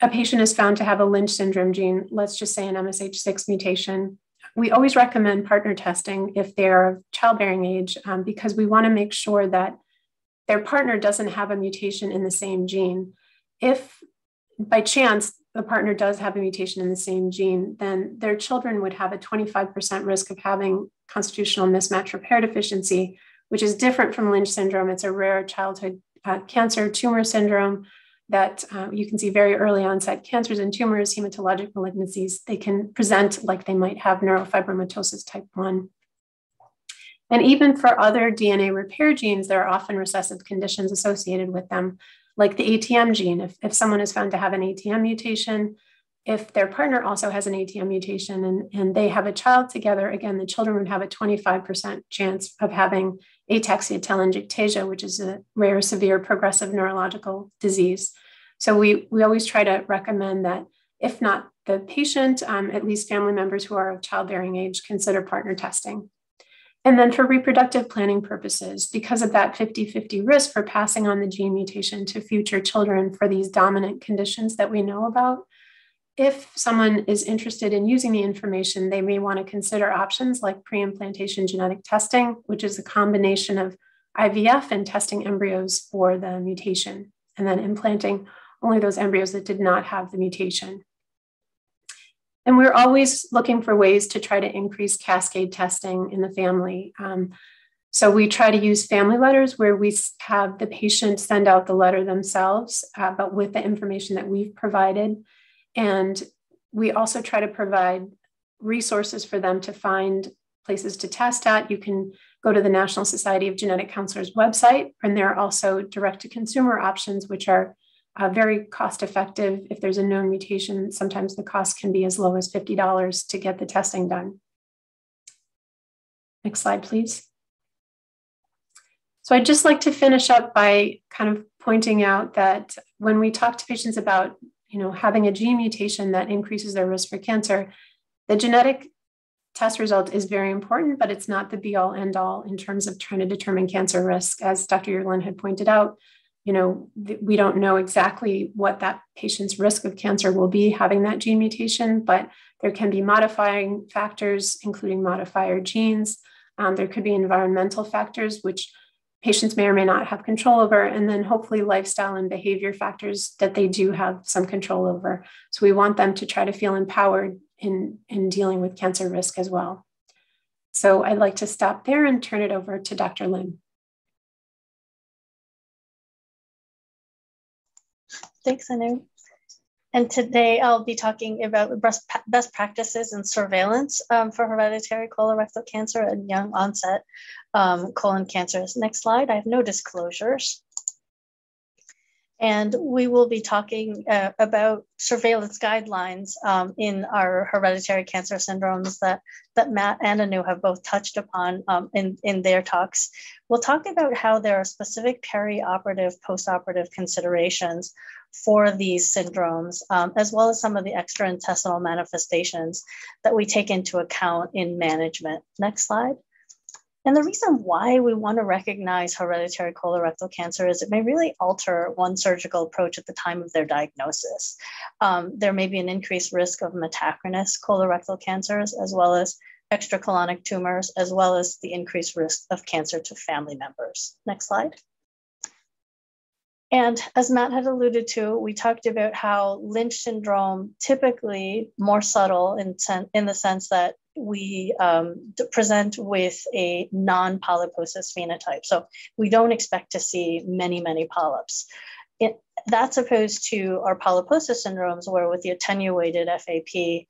[SPEAKER 3] a patient is found to have a Lynch syndrome gene, let's just say an MSH6 mutation, we always recommend partner testing if they're of childbearing age um, because we want to make sure that their partner doesn't have a mutation in the same gene. If by chance the partner does have a mutation in the same gene, then their children would have a 25% risk of having constitutional mismatch repair deficiency, which is different from Lynch syndrome. It's a rare childhood uh, cancer tumor syndrome that uh, you can see very early onset cancers and tumors, hematologic malignancies. They can present like they might have neurofibromatosis type 1. And even for other DNA repair genes, there are often recessive conditions associated with them like the ATM gene. If, if someone is found to have an ATM mutation, if their partner also has an ATM mutation and, and they have a child together, again, the children would have a 25% chance of having ataxia telangiectasia, which is a rare, severe, progressive neurological disease. So we, we always try to recommend that if not the patient, um, at least family members who are of childbearing age, consider partner testing. And then for reproductive planning purposes, because of that 50 50 risk for passing on the gene mutation to future children for these dominant conditions that we know about, if someone is interested in using the information, they may want to consider options like pre implantation genetic testing, which is a combination of IVF and testing embryos for the mutation, and then implanting only those embryos that did not have the mutation. And we're always looking for ways to try to increase cascade testing in the family. Um, So we try to use family letters where we have the patient send out the letter themselves, uh, but with the information that we've provided. And we also try to provide resources for them to find places to test at. You can go to the National Society of Genetic Counselors website, and there are also direct to consumer options, which are uh, very cost effective. If there's a known mutation, sometimes the cost can be as low as $50 to get the testing done. Next slide, please. So I'd just like to finish up by kind of pointing out that when we talk to patients about you know, having a gene mutation that increases their risk for cancer, the genetic test result is very important, but it's not the be all end all in terms of trying to determine cancer risk. As Dr. Yurgelun had pointed out, you know, we don't know exactly what that patient's risk of cancer will be having that gene mutation, but there can be modifying factors, including modifier genes. Um, there could be environmental factors, which patients may or may not have control over, and then hopefully lifestyle and behavior factors that they do have some control over. So we want them to try to feel empowered in, in dealing with cancer risk as well. So I'd like to stop there and turn it over to Dr. Lim.
[SPEAKER 4] Thanks, Anu. And today I'll be talking about best, practices and surveillance um, for hereditary colorectal cancer and young onset um, colon cancers. Next slide, I have no disclosures. And we will be talking uh, about surveillance guidelines um, in our hereditary cancer syndromes that, that Matt and Anu have both touched upon um, in, in their talks. We'll talk about how there are specific perioperative, postoperative considerations for these syndromes, um, as well as some of the extraintestinal manifestations that we take into account in management. Next slide. And the reason why we want to recognize hereditary colorectal cancer is it may really alter one surgical approach at the time of their diagnosis. Um, there may be an increased risk of metachronous colorectal cancers, as well as extracolonic tumors, as well as the increased risk of cancer to family members. Next slide. And as Matt had alluded to, we talked about how Lynch syndrome typically more subtle in, sen- in the sense that we um, present with a non-polyposis phenotype. So we don't expect to see many, many polyps. It, that's opposed to our polyposis syndromes, where with the attenuated FAP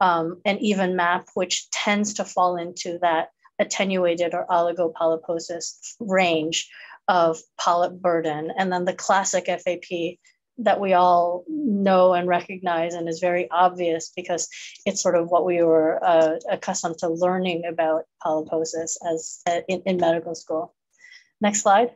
[SPEAKER 4] um, and even MAP, which tends to fall into that attenuated or oligopolyposis range of polyp burden. And then the classic FAP that we all know and recognize and is very obvious because it's sort of what we were uh, accustomed to learning about polyposis as uh, in, in medical school. Next slide.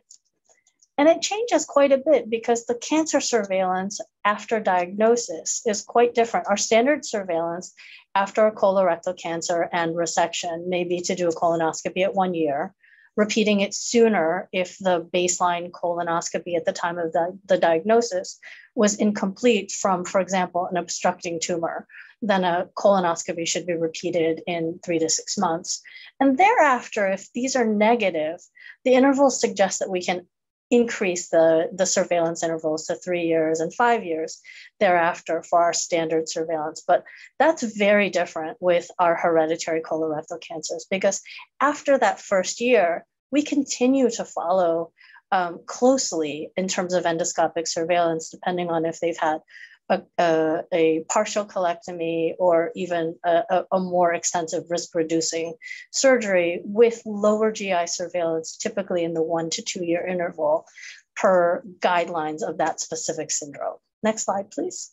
[SPEAKER 4] And it changes quite a bit because the cancer surveillance after diagnosis is quite different. Our standard surveillance after a colorectal cancer and resection may be to do a colonoscopy at one year repeating it sooner if the baseline colonoscopy at the time of the, the diagnosis was incomplete from, for example, an obstructing tumor, then a colonoscopy should be repeated in three to six months. And thereafter, if these are negative, the intervals suggest that we can increase the, the surveillance intervals to three years and five years thereafter for our standard surveillance. But that's very different with our hereditary colorectal cancers because after that first year, we continue to follow um, closely in terms of endoscopic surveillance, depending on if they've had a, a, a partial colectomy or even a, a more extensive risk reducing surgery with lower GI surveillance, typically in the one to two year interval per guidelines of that specific syndrome. Next slide, please.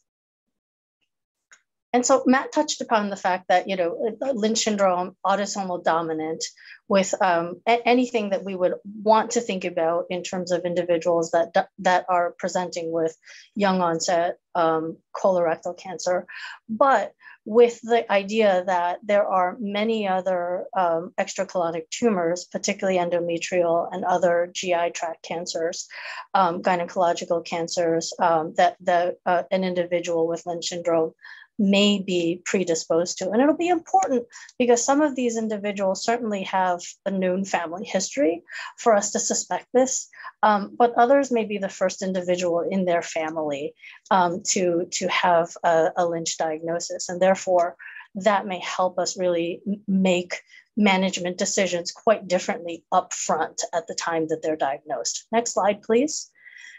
[SPEAKER 4] And so Matt touched upon the fact that, you know, Lynch syndrome, autosomal dominant, with um, anything that we would want to think about in terms of individuals that, that are presenting with young onset um, colorectal cancer. But with the idea that there are many other um, extracolonic tumors, particularly endometrial and other GI tract cancers, um, gynecological cancers, um, that the, uh, an individual with Lynch syndrome may be predisposed to. And it'll be important because some of these individuals certainly have a known family history for us to suspect this, um, but others may be the first individual in their family um, to, to have a, a Lynch diagnosis. And therefore, that may help us really make management decisions quite differently upfront at the time that they're diagnosed. Next slide, please.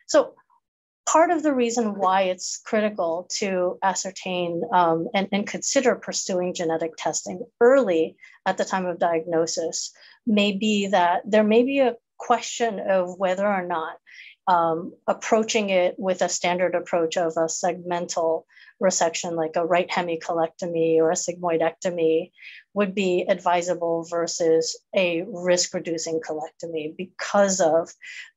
[SPEAKER 4] So part of the reason why it's critical to ascertain um, and, and consider pursuing genetic testing early at the time of diagnosis may be that there may be a question of whether or not um, approaching it with a standard approach of a segmental resection, like a right hemicolectomy or a sigmoidectomy, would be advisable versus a risk reducing colectomy because of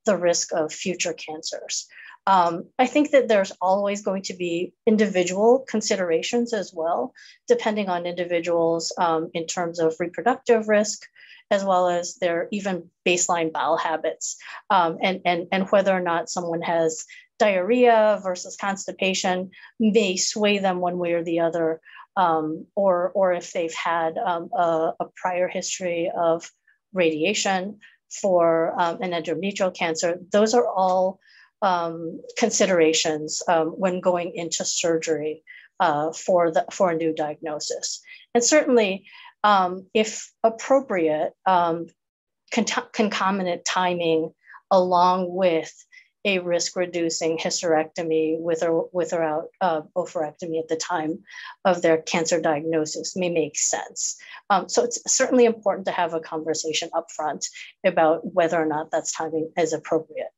[SPEAKER 4] the risk of future cancers. Um, I think that there's always going to be individual considerations as well, depending on individuals um, in terms of reproductive risk, as well as their even baseline bowel habits, um, and, and, and whether or not someone has diarrhea versus constipation may sway them one way or the other, um, or, or if they've had um, a, a, prior history of radiation for um, an endometrial cancer. Those are all um, considerations um, when going into surgery uh, for, the, for a new diagnosis. And certainly, if appropriate, concomitant timing along with a risk reducing hysterectomy with or without uh, oophorectomy at the time of their cancer diagnosis may make sense. Um, so it's certainly important to have a conversation upfront about whether or not that's timing is appropriate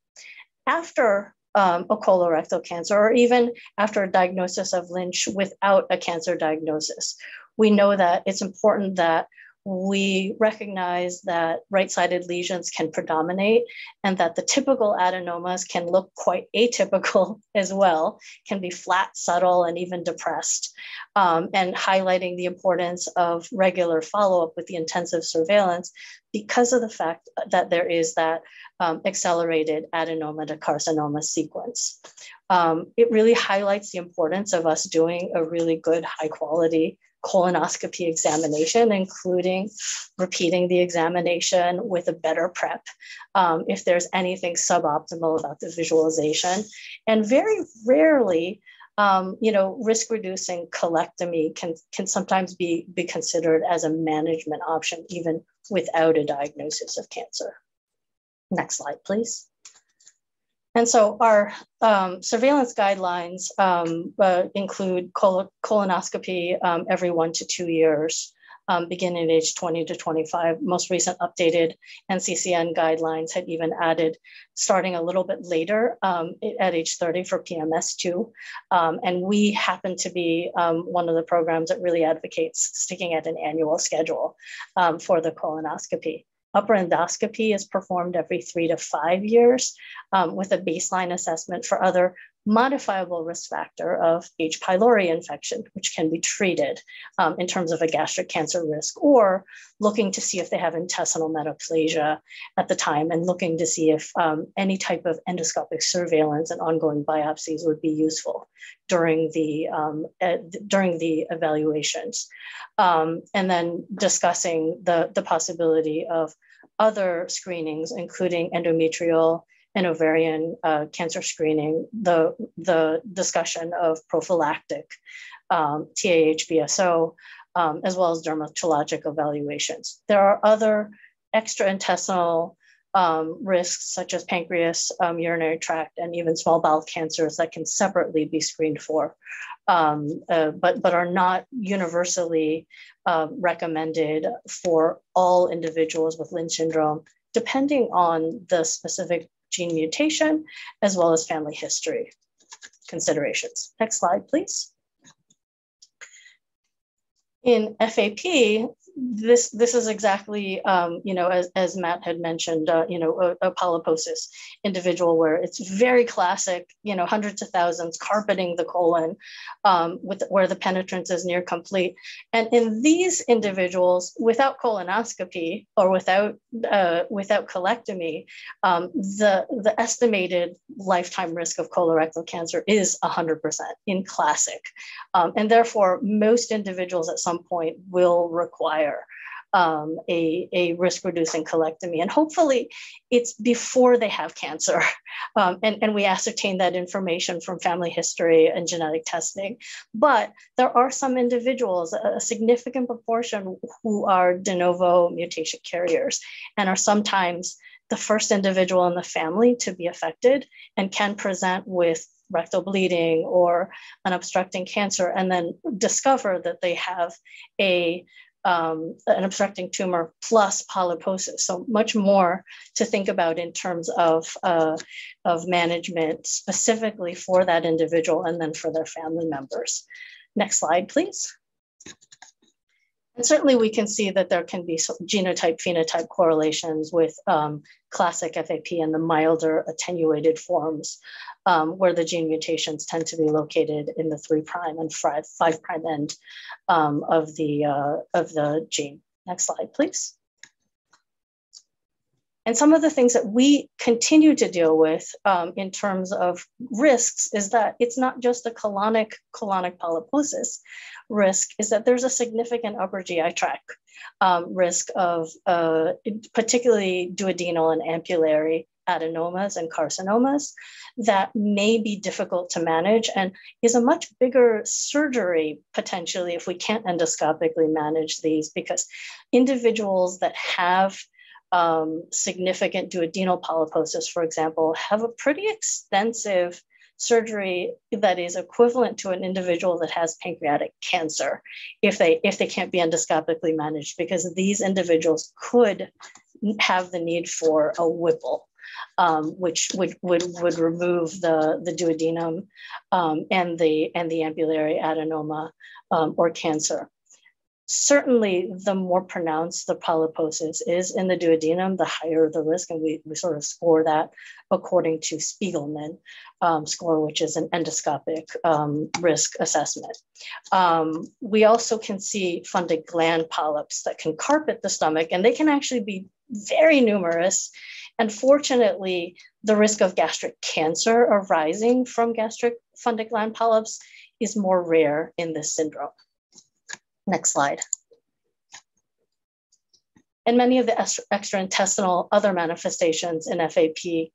[SPEAKER 4] after um, a colorectal cancer or even after a diagnosis of Lynch without a cancer diagnosis. We know that it's important that we recognize that right-sided lesions can predominate and that the typical adenomas can look quite atypical as well, can be flat, subtle, and even depressed, um, and highlighting the importance of regular follow-up with the intensive surveillance because of the fact that there is that um, accelerated adenoma to carcinoma sequence. Um, it really highlights the importance of us doing a really good high quality colonoscopy examination, including repeating the examination with a better prep um, if there's anything suboptimal about the visualization. And very rarely, um, you know, risk reducing colectomy can, can sometimes be, be considered as a management option, even without a diagnosis of cancer. Next slide, please. And so our um, surveillance guidelines um, uh, include col colonoscopy um, every one to two years, um, beginning at age 20 to 25. Most recent updated NCCN guidelines had even added starting a little bit later um, at age 30 for PMS2. Um, and we happen to be one of the programs that really advocates sticking at an annual schedule for the colonoscopy. Upper endoscopy is performed every three to five years um, with a baseline assessment for other modifiable risk factor of H. pylori infection, which can be treated um, in terms of a gastric cancer risk, or looking to see if they have intestinal metaplasia at the time and looking to see if um, any type of endoscopic surveillance and ongoing biopsies would be useful during the, um, during the evaluations. Um, and then discussing the, the possibility of other screenings, including endometrial and ovarian uh, cancer screening, the, the discussion of prophylactic um, TAH-BSO, um, as well as dermatologic evaluations. There are other extraintestinal um, risks such as pancreas, um, urinary tract, and even small bowel cancers that can separately be screened for, um, uh, but, but are not universally uh, recommended for all individuals with Lynch syndrome, depending on the specific gene mutation, as well as family history considerations. Next slide, please. In FAP, this this is exactly um, you know as, as Matt had mentioned uh, you know a, a, polyposis individual where it's very classic you know hundreds of thousands carpeting the colon um, with where the penetrance is near complete. And in these individuals without colonoscopy or without uh, without colectomy um, the the estimated lifetime risk of colorectal cancer is 100% in classic. Um, and therefore most individuals at some point will require um, a, a risk reducing colectomy. And hopefully it's before they have cancer. Um, and, and we ascertain that information from family history and genetic testing. But there are some individuals, a significant proportion, who are de novo mutation carriers and are sometimes the first individual in the family to be affected and can present with rectal bleeding or an obstructing cancer and then discover that they have a um, an obstructing tumor plus polyposis. So much more to think about in terms of, uh, of management specifically for that individual and then for their family members. Next slide, please. And certainly we can see that there can be genotype phenotype correlations with um, classic FAP and the milder attenuated forms um, where the gene mutations tend to be located in the three prime and five, prime end um, of, the, uh, of the gene. Next slide, please. And some of the things that we continue to deal with um, in terms of risks is that it's not just a colonic colonic polyposis. Risk, is that there's a significant upper GI tract um, risk of uh, particularly duodenal and ampullary adenomas and carcinomas that may be difficult to manage and is a much bigger surgery potentially if we can't endoscopically manage these because individuals that have um, significant duodenal polyposis, for example, have a pretty extensive surgery that is equivalent to an individual that has pancreatic cancer if they if they can't be endoscopically managed because these individuals could have the need for a Whipple um, which would, would, would remove the, the duodenum um, and, the, and the ampullary adenoma um, or cancer certainly the more pronounced the polyposis is in the duodenum, the higher the risk. And we, we sort of score that according to Spigelman um, score, which is an endoscopic um, risk assessment. Um, we also can see fundic gland polyps that can carpet the stomach, and they can actually be very numerous. And fortunately, the risk of gastric cancer arising from gastric fundic gland polyps is more rare in this syndrome. Next slide. And many of the extraintestinal other manifestations in FAP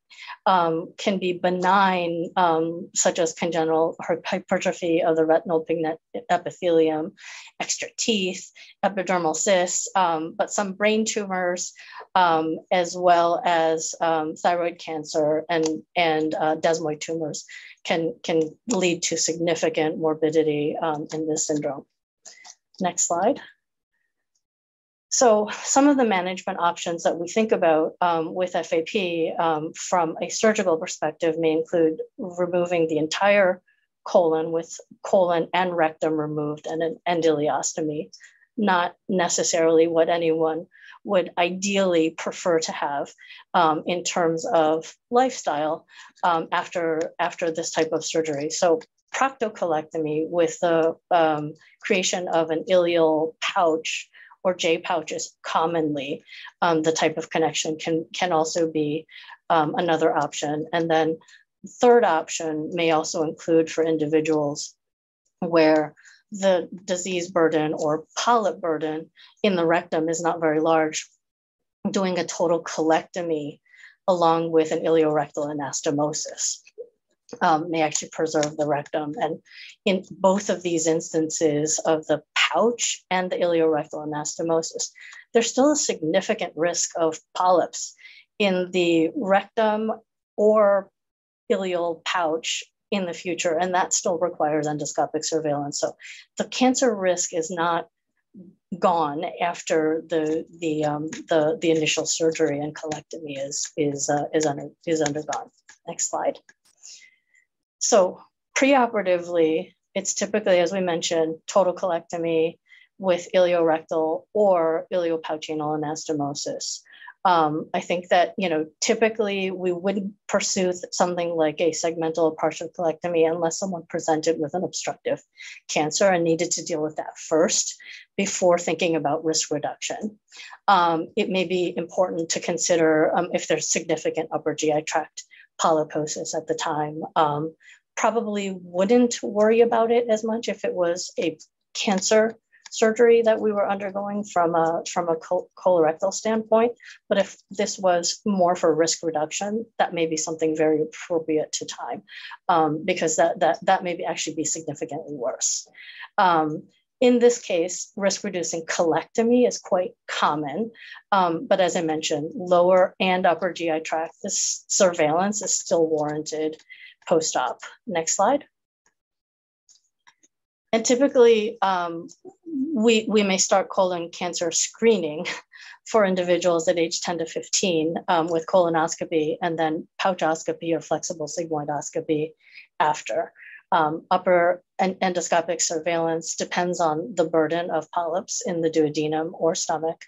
[SPEAKER 4] um, can be benign, um, such as congenital hypertrophy of the retinal pigment epithelium, extra teeth, epidermal cysts, um, but some brain tumors, um, as well as um, thyroid cancer and, and uh, desmoid tumors can, can lead to significant morbidity um, in this syndrome. Next slide. So some of the management options that we think about um, with FAP um, from a surgical perspective may include removing the entire colon with colon and rectum removed and an end ileostomy, not necessarily what anyone would ideally prefer to have um, in terms of lifestyle um, after, after this type of surgery. So proctocolectomy with the um, creation of an ileal pouch or J pouches commonly, um, the type of connection can, can also be um, another option. And then third option may also include for individuals where the disease burden or polyp burden in the rectum is not very large, doing a total colectomy along with an ileorectal anastomosis um, may actually preserve the rectum. And in both of these instances of the pouch and the ileorectal anastomosis, there's still a significant risk of polyps in the rectum or ileal pouch in the future, and that still requires endoscopic surveillance. So the cancer risk is not gone after the the um, the, the initial surgery and colectomy is is uh, is under is undergone. Next slide. So preoperatively, it's typically, as we mentioned, total colectomy with ileorectal or ileopouch-anal anastomosis. Um, I think that, you know, typically we wouldn't pursue something like a segmental partial colectomy unless someone presented with an obstructive cancer and needed to deal with that first before thinking about risk reduction. Um, it may be important to consider um, if there's significant upper GI tract polyposis at the time. Um, probably wouldn't worry about it as much if it was a cancer surgery that we were undergoing from a from a col- colorectal standpoint. But if this was more for risk reduction, that may be something very appropriate to time, um, because that that that may be actually be significantly worse. Um, in this case, risk reducing colectomy is quite common. Um, but as I mentioned, lower and upper GI tract, this surveillance is still warranted post op. Next slide. And typically, um, we, we may start colon cancer screening for individuals at age 10 to 15 um, with colonoscopy and then pouchoscopy or flexible sigmoidoscopy after. Um, upper endoscopic surveillance depends on the burden of polyps in the duodenum or stomach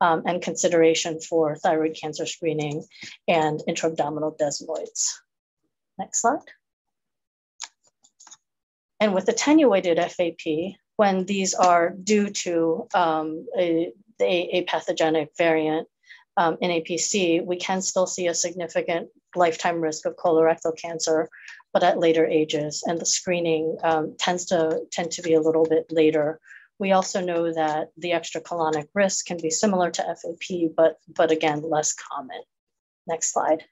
[SPEAKER 4] um, and consideration for thyroid cancer screening and intra-abdominal desmoids. Next slide. And with attenuated FAP, when these are due to um, a, a, a, pathogenic variant um, in APC, we can still see a significant lifetime risk of colorectal cancer but at later ages. And the screening um, tends to tend to be a little bit later. We also know that the extracolonic risk can be similar to FAP, but, but again, less common. Next slide.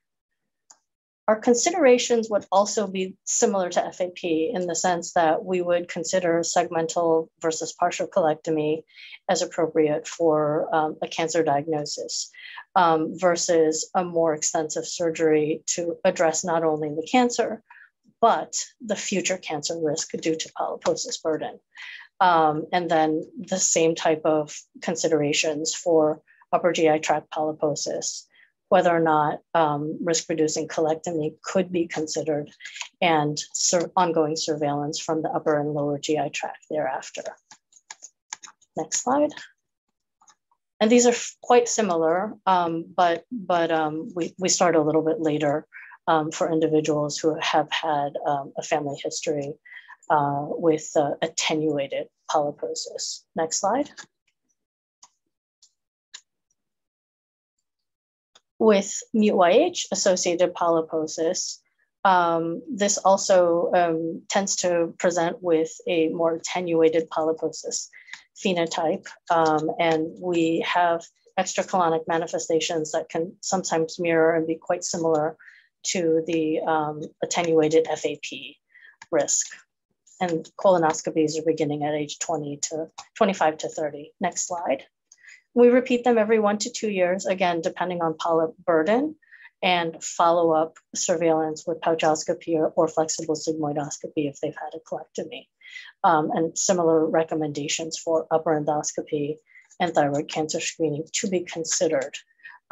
[SPEAKER 4] Our considerations would also be similar to FAP in the sense that we would consider segmental versus partial colectomy as appropriate for um, a cancer diagnosis um, versus a more extensive surgery to address not only the cancer, but the future cancer risk due to polyposis burden. Um, and then the same type of considerations for upper GI tract polyposis, whether or not um, risk reducing colectomy could be considered, and sur- ongoing surveillance from the upper and lower GI tract thereafter. Next slide. And these are quite similar, um, but, but um, we, we start a little bit later um, for individuals who have had um, a family history uh, with uh, attenuated polyposis. Next slide. With MUTYH associated polyposis, um, this also um, tends to present with a more attenuated polyposis phenotype. Um, and we have extracolonic manifestations that can sometimes mirror and be quite similar to the um, attenuated FAP risk. And colonoscopies are beginning at age 20 to 25 to 30. Next slide. We repeat them every one to two years, again, depending on polyp burden and follow up surveillance with pouchoscopy or, or, flexible sigmoidoscopy if they've had a colectomy. Um, and similar recommendations for upper endoscopy and thyroid cancer screening to be considered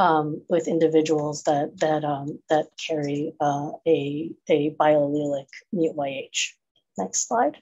[SPEAKER 4] um, with individuals that that um, that carry uh, a a biallelic MUTYH. Next slide.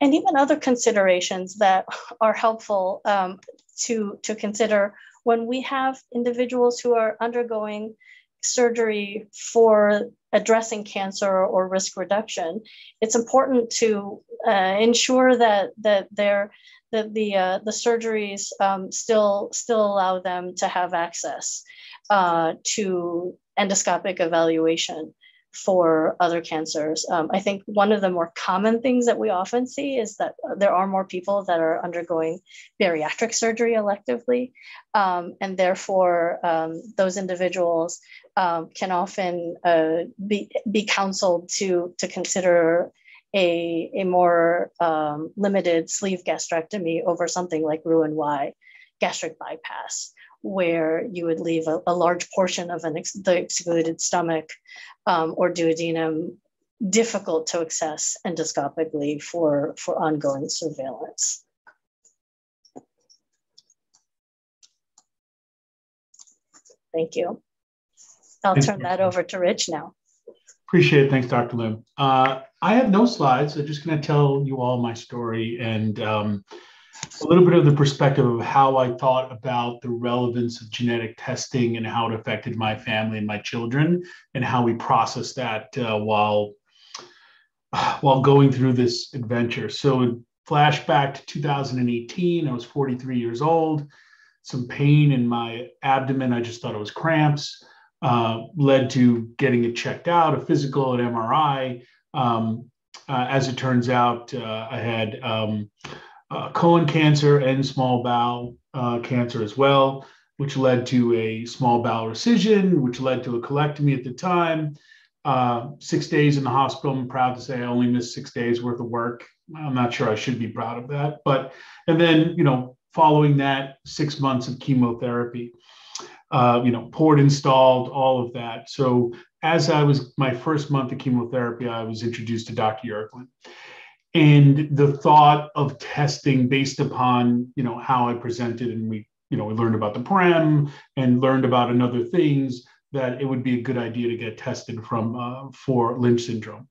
[SPEAKER 4] And even other considerations that are helpful um, to to consider when we have individuals who are undergoing surgery for addressing cancer or risk reduction, it's important to uh, ensure that that they're that the uh, the surgeries um, still still allow them to have access uh, to endoscopic evaluation for other cancers. Um, I think one of the more common things that we often see is that there are more people that are undergoing bariatric surgery electively, um, and therefore um, those individuals um, can often uh, be be counseled to to consider a, a more um, limited sleeve gastrectomy over something like Roux-en-Y gastric bypass, where you would leave a, a large portion of an ex- the excluded stomach um, or duodenum difficult to access endoscopically for, for ongoing surveillance. Thank you. I'll turn that over to Rich now.
[SPEAKER 5] Appreciate it. Thanks, Dr. Lim. Uh, I have no slides. I'm just going to tell you all my story and um, a little bit of the perspective of how I thought about the relevance of genetic testing and how it affected my family and my children, and how we processed that uh, while while going through this adventure. So, flashback to 2018. I was 43 years old. Some pain in my abdomen. I just thought it was cramps uh, led to getting it checked out, a physical, an MRI. Um, Uh, as it turns out, uh, I had um, uh, colon cancer and small bowel uh, cancer as well, which led to a small bowel rescission, which led to a colectomy at the time. Six days in the hospital. I'm proud to say I only missed six days worth of work. I'm not sure I should be proud of that, but and then you know, following that, six months of chemotherapy. Uh, you know, port installed, all of that. So as I was my first month of chemotherapy, I was introduced to Dr. Yurgelun. And the thought of testing based upon, you know, how I presented and we, you know, we learned about the PREMM and learned about another things that it would be a good idea to get tested from uh, for Lynch syndrome.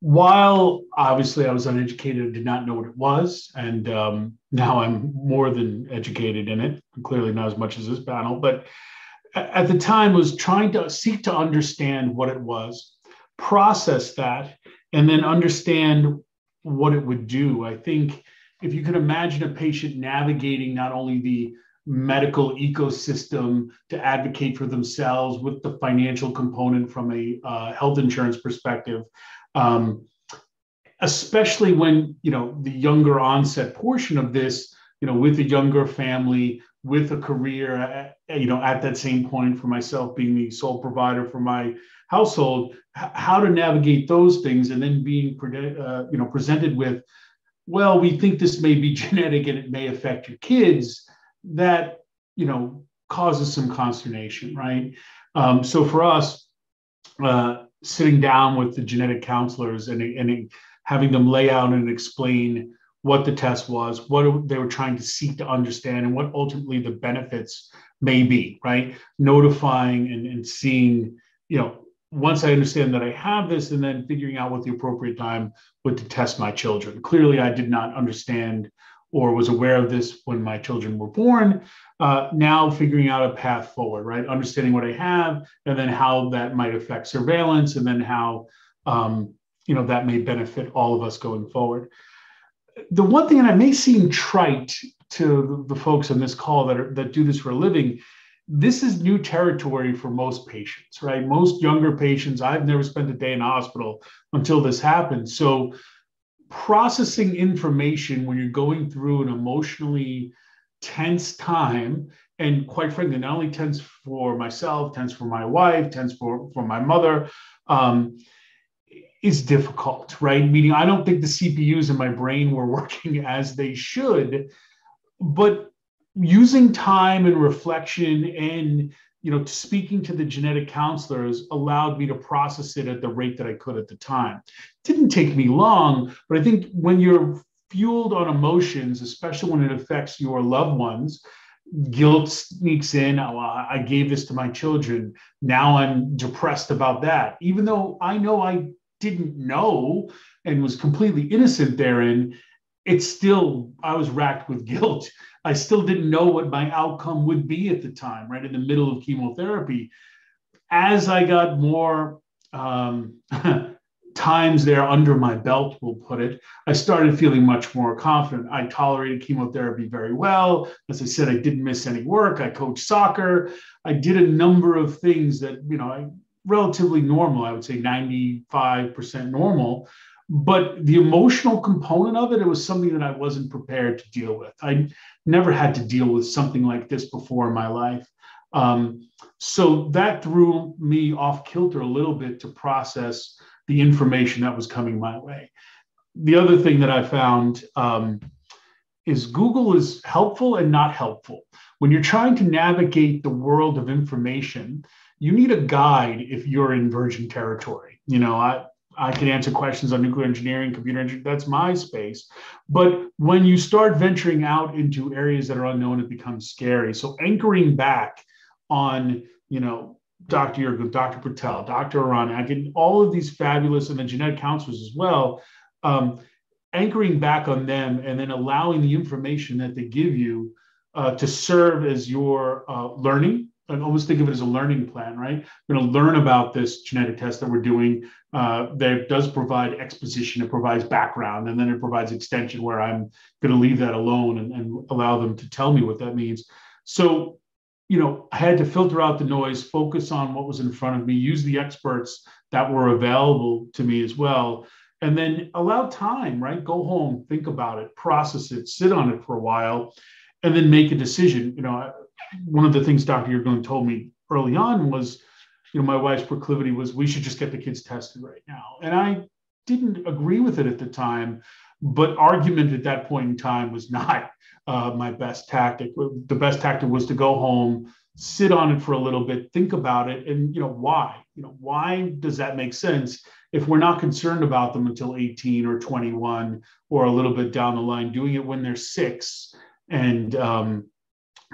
[SPEAKER 5] While obviously I was uneducated, did not know what it was, and um, now I'm more than educated in it. Clearly, not as much as this panel, but at the time was trying to seek to understand what it was, process that, and then understand what it would do. I think if you could imagine a patient navigating not only the medical ecosystem to advocate for themselves with the financial component from a uh, health insurance perspective um, especially when you know the younger onset portion of this you know with a younger family with a career at, you know at that same point for myself being the sole provider for my household how to navigate those things and then being uh, you know presented with well we think this may be genetic and it may affect your kids that you know causes some consternation right? Um, so for us uh, sitting down with the genetic counselors and, and having them lay out and explain what the test was, what they were trying to seek to understand, and what ultimately the benefits may be, right? Notifying and, and seeing, you know, once I understand that I have this, and then figuring out what the appropriate time would to test my children. Clearly, I did not understand or was aware of this when my children were born. Uh, now figuring out a path forward, right? Understanding what I have, and then how that might affect surveillance, and then how um, you know that may benefit all of us going forward. The one thing, and I may seem trite to the folks on this call that are, that do this for a living, this is new territory for most patients, right? Most younger patients, I've never spent a day in a hospital until this happened. So processing information when you're going through an emotionally tense time and quite frankly not only tense for myself tense for my wife tense for, for my mother um, is difficult right? Meaning i don't think the cpus in my brain were working as they should but using time and reflection and you know, speaking to the genetic counselors allowed me to process it at the rate that I could at the time. It didn't take me long, but I think when you're fueled on emotions, especially when it affects your loved ones, guilt sneaks in. Oh, I gave this to my children. Now I'm depressed about that. Even though I know I didn't know and was completely innocent therein, it's still, I was racked with guilt I still didn't know what my outcome would be at the time, right in the middle of chemotherapy. As I got more um, times there under my belt, we'll put it, I started feeling much more confident. I tolerated chemotherapy very well. As I said, I didn't miss any work. I coached soccer. I did a number of things that, you know, I relatively normal, I would say 95% normal but the emotional component of it it was something that i wasn't prepared to deal with. I never had to deal with something like this before in my life. Um, so that threw me off kilter a little bit to process the information that was coming my way. The other thing that i found um, is google is helpful and not helpful. When you're trying to navigate the world of information you need a guide if you're in virgin territory. You know i I can answer questions on nuclear engineering, computer engineering. That's my space. But when you start venturing out into areas that are unknown, it becomes scary. So anchoring back on, you know, Dr. Yurgelun, Dr. Patel, Dr. Get all of these fabulous and the genetic counselors as well. Um, anchoring back on them and then allowing the information that they give you uh, to serve as your uh, learning and almost think of it as a learning plan, right? We're going to learn about this genetic test that we're doing. Uh, that does provide exposition, it provides background, and then it provides extension where I'm going to leave that alone and, and allow them to tell me what that means. So, you know, I had to filter out the noise, focus on what was in front of me, use the experts that were available to me as well, and then allow time, right? Go home, think about it, process it, sit on it for a while, and then make a decision. You know, one of the things Dr. Yurgelun told me early on was, you know, my wife's proclivity was we should just get the kids tested right now. And I didn't agree with it at the time, but argument at that point in time was not uh, my best tactic. The best tactic was to go home, sit on it for a little bit, think about it, and you know why. You know why does that make sense if we're not concerned about them until 18 or 21 or a little bit down the line? Doing it when they're six and um,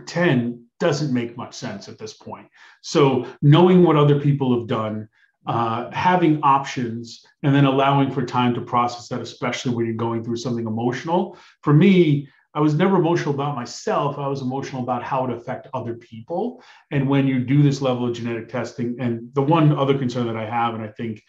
[SPEAKER 5] 10 doesn't make much sense at this point. So knowing what other people have done. Uh, having options and then allowing for time to process that, especially when you're going through something emotional. For me, I was never emotional about myself. I was emotional about how it affect other people. And when you do this level of genetic testing, and the one other concern that I have, and I think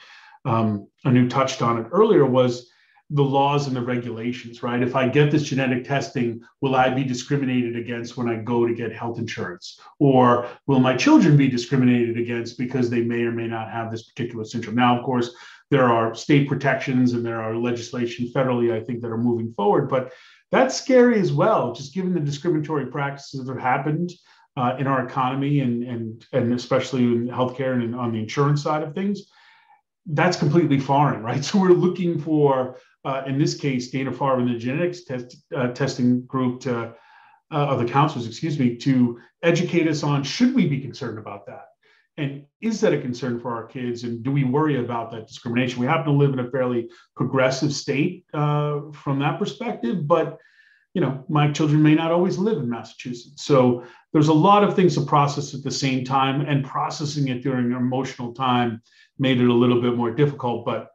[SPEAKER 5] um, Anu touched on it earlier, was the laws and the regulations, right? If I get this genetic testing, will I be discriminated against when I go to get health insurance? Or will my children be discriminated against because they may or may not have this particular syndrome? Now, of course, there are state protections and there are legislation federally, I think, that are moving forward. But that's scary as well, just given the discriminatory practices that have happened uh, in our economy and, and, and especially in healthcare and on the insurance side of things. That's completely foreign, right? So we're looking for, uh, in this case, Dana Farber and the genetics test, uh, testing group to, uh, of the counselors, excuse me, to educate us on should we be concerned about that? And is that a concern for our kids? And do we worry about that discrimination? We happen to live in a fairly progressive state uh, from that perspective, but you know, my children may not always live in Massachusetts. So there's a lot of things to process at the same time, and processing it during an emotional time made it a little bit more difficult. But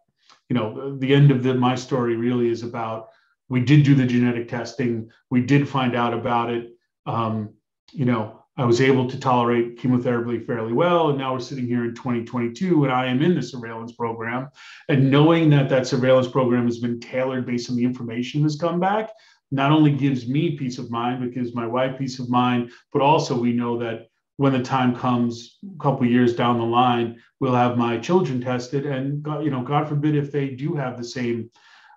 [SPEAKER 5] you know, the end of the, my story really is about we did do the genetic testing, we did find out about it. Um, you know, I was able to tolerate chemotherapy fairly well. And now we're sitting here in 2022 and I am in the surveillance program. And knowing that that surveillance program has been tailored based on the information that's come back not only gives me peace of mind, but gives my wife peace of mind, but also we know that when the time comes a couple years down the line, we'll have my children tested. And God, you know, God forbid if they do have the same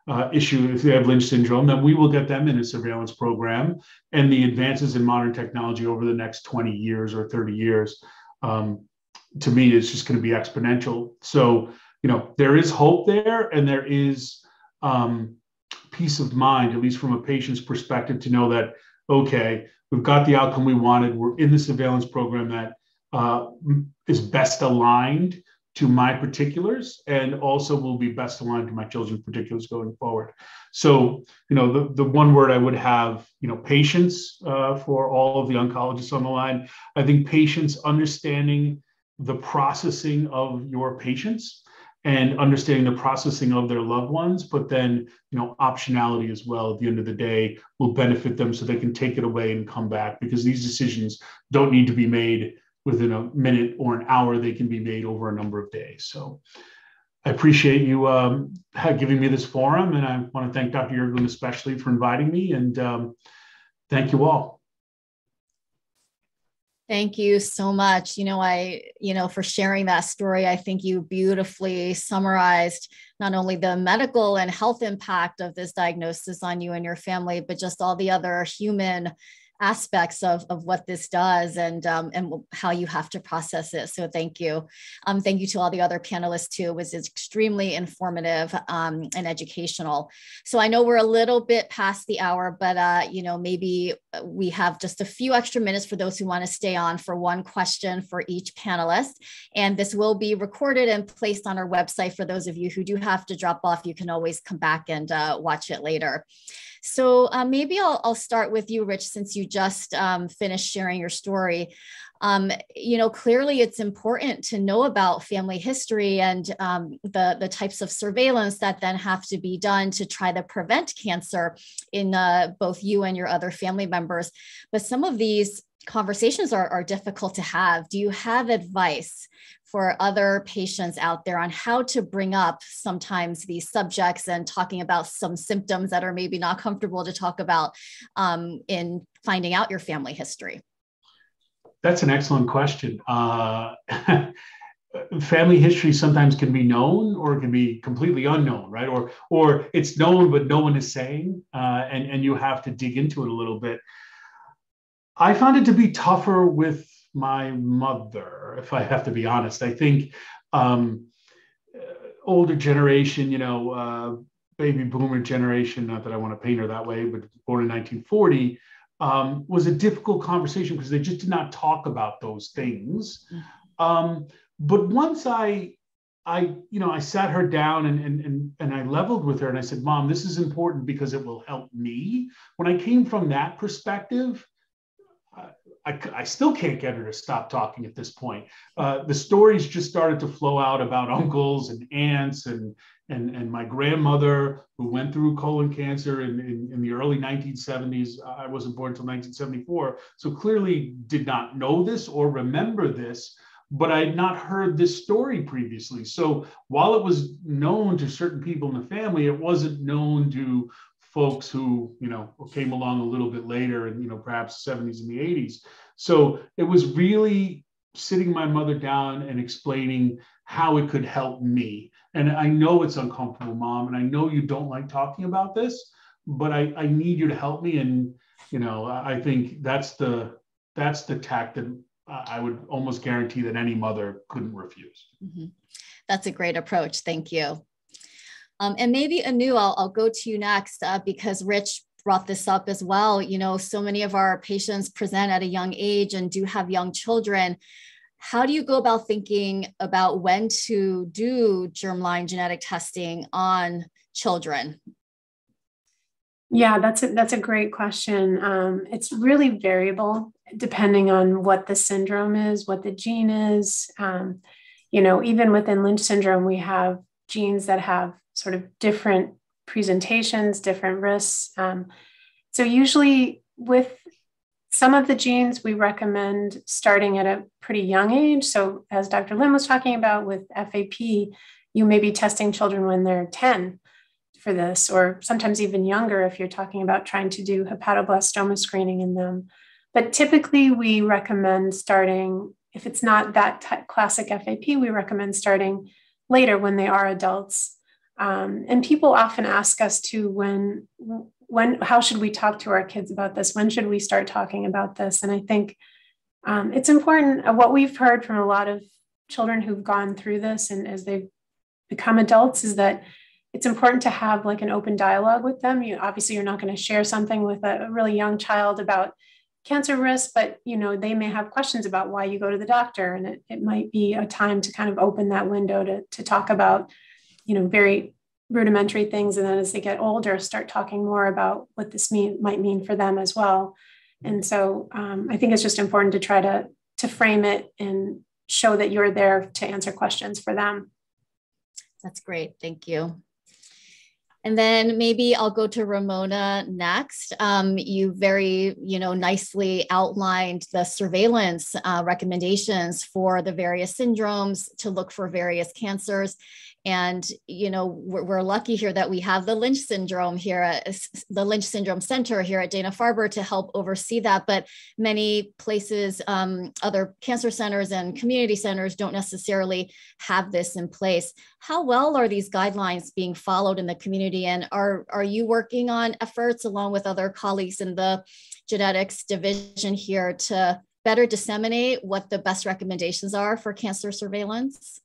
[SPEAKER 5] uh, issue, if they have Lynch syndrome, then we will get them in a surveillance program. And the advances in modern technology over the next 20 years or 30 years, um, to me, is just going to be exponential. So, you know, there is hope there, and there is um, peace of mind, at least from a patient's perspective, to know that okay, we've got the outcome we wanted. We're in the surveillance program that uh, is best aligned to my particulars and also will be best aligned to my children's particulars going forward. So, you know, the, the one word I would have, you know, patience uh, for all of the oncologists on the line. I think patience, understanding the processing of your patients and understanding the processing of their loved ones, but then, you know, optionality as well at the end of the day will benefit them so they can take it away and come back because these decisions don't need to be made within a minute or an hour, they can be made over a number of days. So I appreciate you um, giving me this forum, and I want to thank Dr. Yurgelun especially for inviting me, and um, thank you all.
[SPEAKER 1] Thank you so much. You know, I, you know, for sharing that story. I think you beautifully summarized not only the medical and health impact of this diagnosis on you and your family, but just all the other human aspects of, of what this does and um, and how you have to process it. So thank you. Um, thank you to all the other panelists too. It was extremely informative um, and educational. So I know we're a little bit past the hour, but uh, you know maybe we have just a few extra minutes for those who want to stay on for one question for each panelist. And this will be recorded and placed on our website for those of you who do have to drop off. You can always come back and uh, watch it later. So uh, maybe I'll, I'll start with you, Rich, since you just um, finished sharing your story. Um, you know, clearly it's important to know about family history and um, the, the types of surveillance that then have to be done to try to prevent cancer in uh, both you and your other family members. But some of these conversations are, are difficult to have. Do you have advice for other patients out there on how to bring up sometimes these subjects and talking about some symptoms that are maybe not comfortable to talk about um, in finding out your family history?
[SPEAKER 5] That's an excellent question. Uh, family history sometimes can be known or can be completely unknown right or or it's known but no one is saying uh, and and you have to dig into it a little bit i found it to be tougher with my mother if i have to be honest i think um, older generation you know uh, baby boomer generation not that i want to paint her that way but born in 1940 um, was a difficult conversation because they just did not talk about those things mm-hmm. um, but once I I, you know, I sat her down and, and, and, and I leveled with her and I said, Mom, this is important because it will help me. When I came from that perspective, I, I still can't get her to stop talking at this point. Uh, the stories just started to flow out about uncles and aunts and, and, and my grandmother who went through colon cancer in, in, in the early 1970s. I wasn't born until 1974. So clearly did not know this or remember this but I had not heard this story previously. So while it was known to certain people in the family, it wasn't known to folks who, you know, came along a little bit later and, you know, perhaps 70s and the 80s. So it was really sitting my mother down and explaining how it could help me. And I know it's uncomfortable, mom, and I know you don't like talking about this, but I, I need you to help me. And, you know, I think that's the that's the tact that I would almost guarantee that any mother couldn't refuse. Mm-hmm.
[SPEAKER 1] That's a great approach. Thank you. Um, and maybe Anu, I'll, I'll go to you next uh, because Rich brought this up as well. You know, so many of our patients present at a young age and do have young children. How do you go about thinking about when to do germline genetic testing on children?
[SPEAKER 3] Yeah, that's a, that's a great question. Um, it's really variable depending on what the syndrome is, what the gene is. Um, you know, even within Lynch syndrome, we have genes that have sort of different presentations, different risks. Um, so usually with some of the genes, we recommend starting at a pretty young age. So as Dr. Lim was talking about with FAP, you may be testing children when they're 10 for this, or sometimes even younger if you're talking about trying to do hepatoblastoma screening in them. But typically, we recommend starting, if it's not that t- classic FAP, we recommend starting later when they are adults. Um, and people often ask us to when, when, how should we talk to our kids about this? When should we start talking about this? And I think um, it's important. Uh, what we've heard from a lot of children who've gone through this and as they've become adults is that it's important to have like an open dialogue with them. You obviously you're not going to share something with a really young child about cancer risk, but you know, they may have questions about why you go to the doctor. And it, it might be a time to kind of open that window to, to talk about, you know, very rudimentary things. And then as they get older, start talking more about what this mean, might mean for them as well. And so um, I think it's just important to try to, to frame it and show that you're there to answer questions for them.
[SPEAKER 1] That's great. Thank you. And then maybe I'll go to Ramona next. Um, you very, you know, nicely outlined the surveillance uh, recommendations for the various syndromes to look for various cancers and you know we're, we're, lucky here that we have the lynch syndrome here at the lynch syndrome center here at dana-farber to help oversee that. But many places um, other cancer centers and community centers don't necessarily have this in place. How well are these guidelines being followed in the community? And are are you working on efforts along with other colleagues in the genetics division here to better disseminate what the best recommendations are for cancer surveillance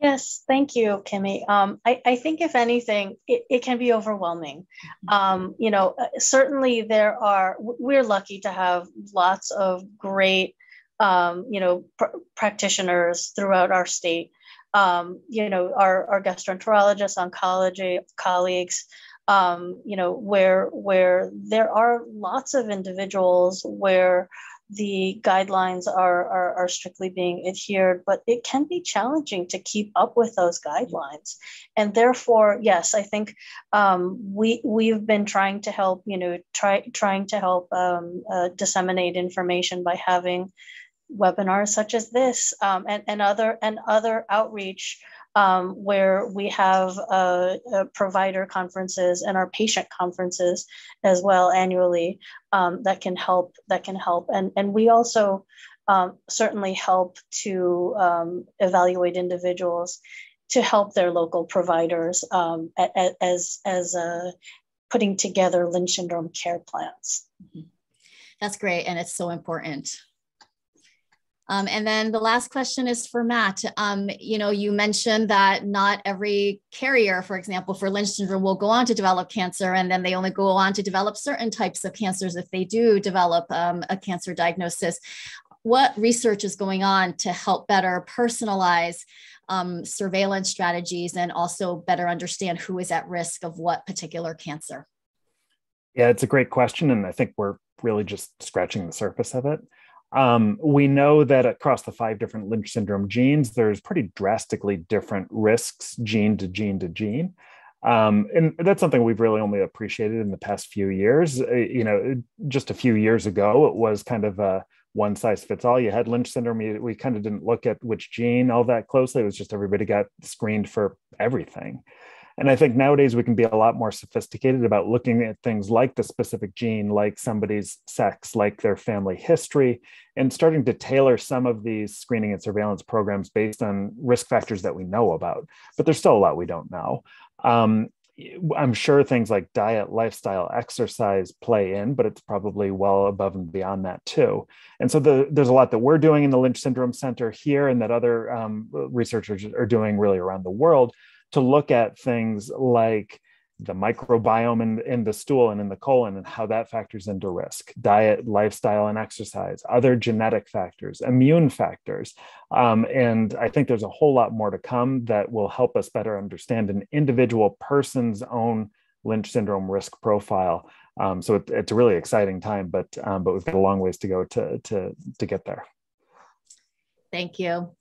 [SPEAKER 4] Yes, thank you, Kimmie. Um, I, I, think if anything, it, it can be overwhelming. Mm-hmm. Um, you know, uh, certainly there are, we're lucky to have lots of great, um, you know, pr- practitioners throughout our state. Um, you know, our, our gastroenterologists, oncology colleagues, um, you know, where, where there are lots of individuals where the guidelines are, are, are, strictly being adhered, but it can be challenging to keep up with those guidelines. And therefore, yes, I think um, we, we've been trying to help, you know, try, trying to help um, uh, disseminate information by having webinars such as this um, and, and, other, and other outreach um, where we have uh, uh, provider conferences and our patient conferences as well annually um, that can help that can help and and we also um, certainly help to um, evaluate individuals to help their local providers um, as, as uh, putting together Lynch syndrome care plans. Mm-hmm.
[SPEAKER 1] That's great. And it's so important. Um, and then the last question is for Matt. Um, you know, you mentioned that not every carrier, for example, for Lynch syndrome will go on to develop cancer, and then they only go on to develop certain types of cancers if they do develop um, a cancer diagnosis. What research is going on to help better personalize um, surveillance strategies and also better understand who is at risk of what particular cancer?
[SPEAKER 2] Yeah, it's a great question. And I think we're really just scratching the surface of it. Um, we know that across the five different Lynch syndrome genes, there's pretty drastically different risks gene to gene to gene. Um, and that's something we've really only appreciated in the past few years. Uh, you know, just a few years ago, it was kind of a one size fits all. You had Lynch syndrome. You, we kind of didn't look at which gene all that closely. It was just everybody got screened for everything. And I think nowadays we can be a lot more sophisticated about looking at things like the specific gene, like somebody's sex, like their family history, and starting to tailor some of these screening and surveillance programs based on risk factors that we know about. But there's still a lot we don't know. Um, I'm sure things like diet, lifestyle, exercise play in, but it's probably well above and beyond that too. And so the, there's a lot that we're doing in the Lynch Syndrome Center here and that other um, researchers are doing really around the world to look at things like the microbiome in, in the stool and in the colon and how that factors into risk diet lifestyle and exercise other genetic factors immune factors. Um, and i think there's a whole lot more to come that will help us better understand an individual person's own lynch syndrome risk profile. Um, so it, it's a really exciting time but um, but we've got a long ways to go to to to get there.
[SPEAKER 1] Thank you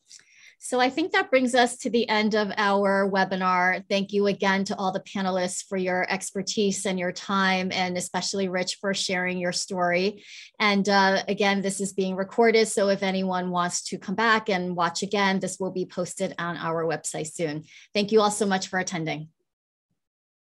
[SPEAKER 1] so I think that brings us to the end of our webinar. Thank you again to all the panelists for your expertise and your time, and especially Rich for sharing your story. And uh, again, this is being recorded. So if anyone wants to come back and watch again, this will be posted on our website soon. Thank you all so much for attending.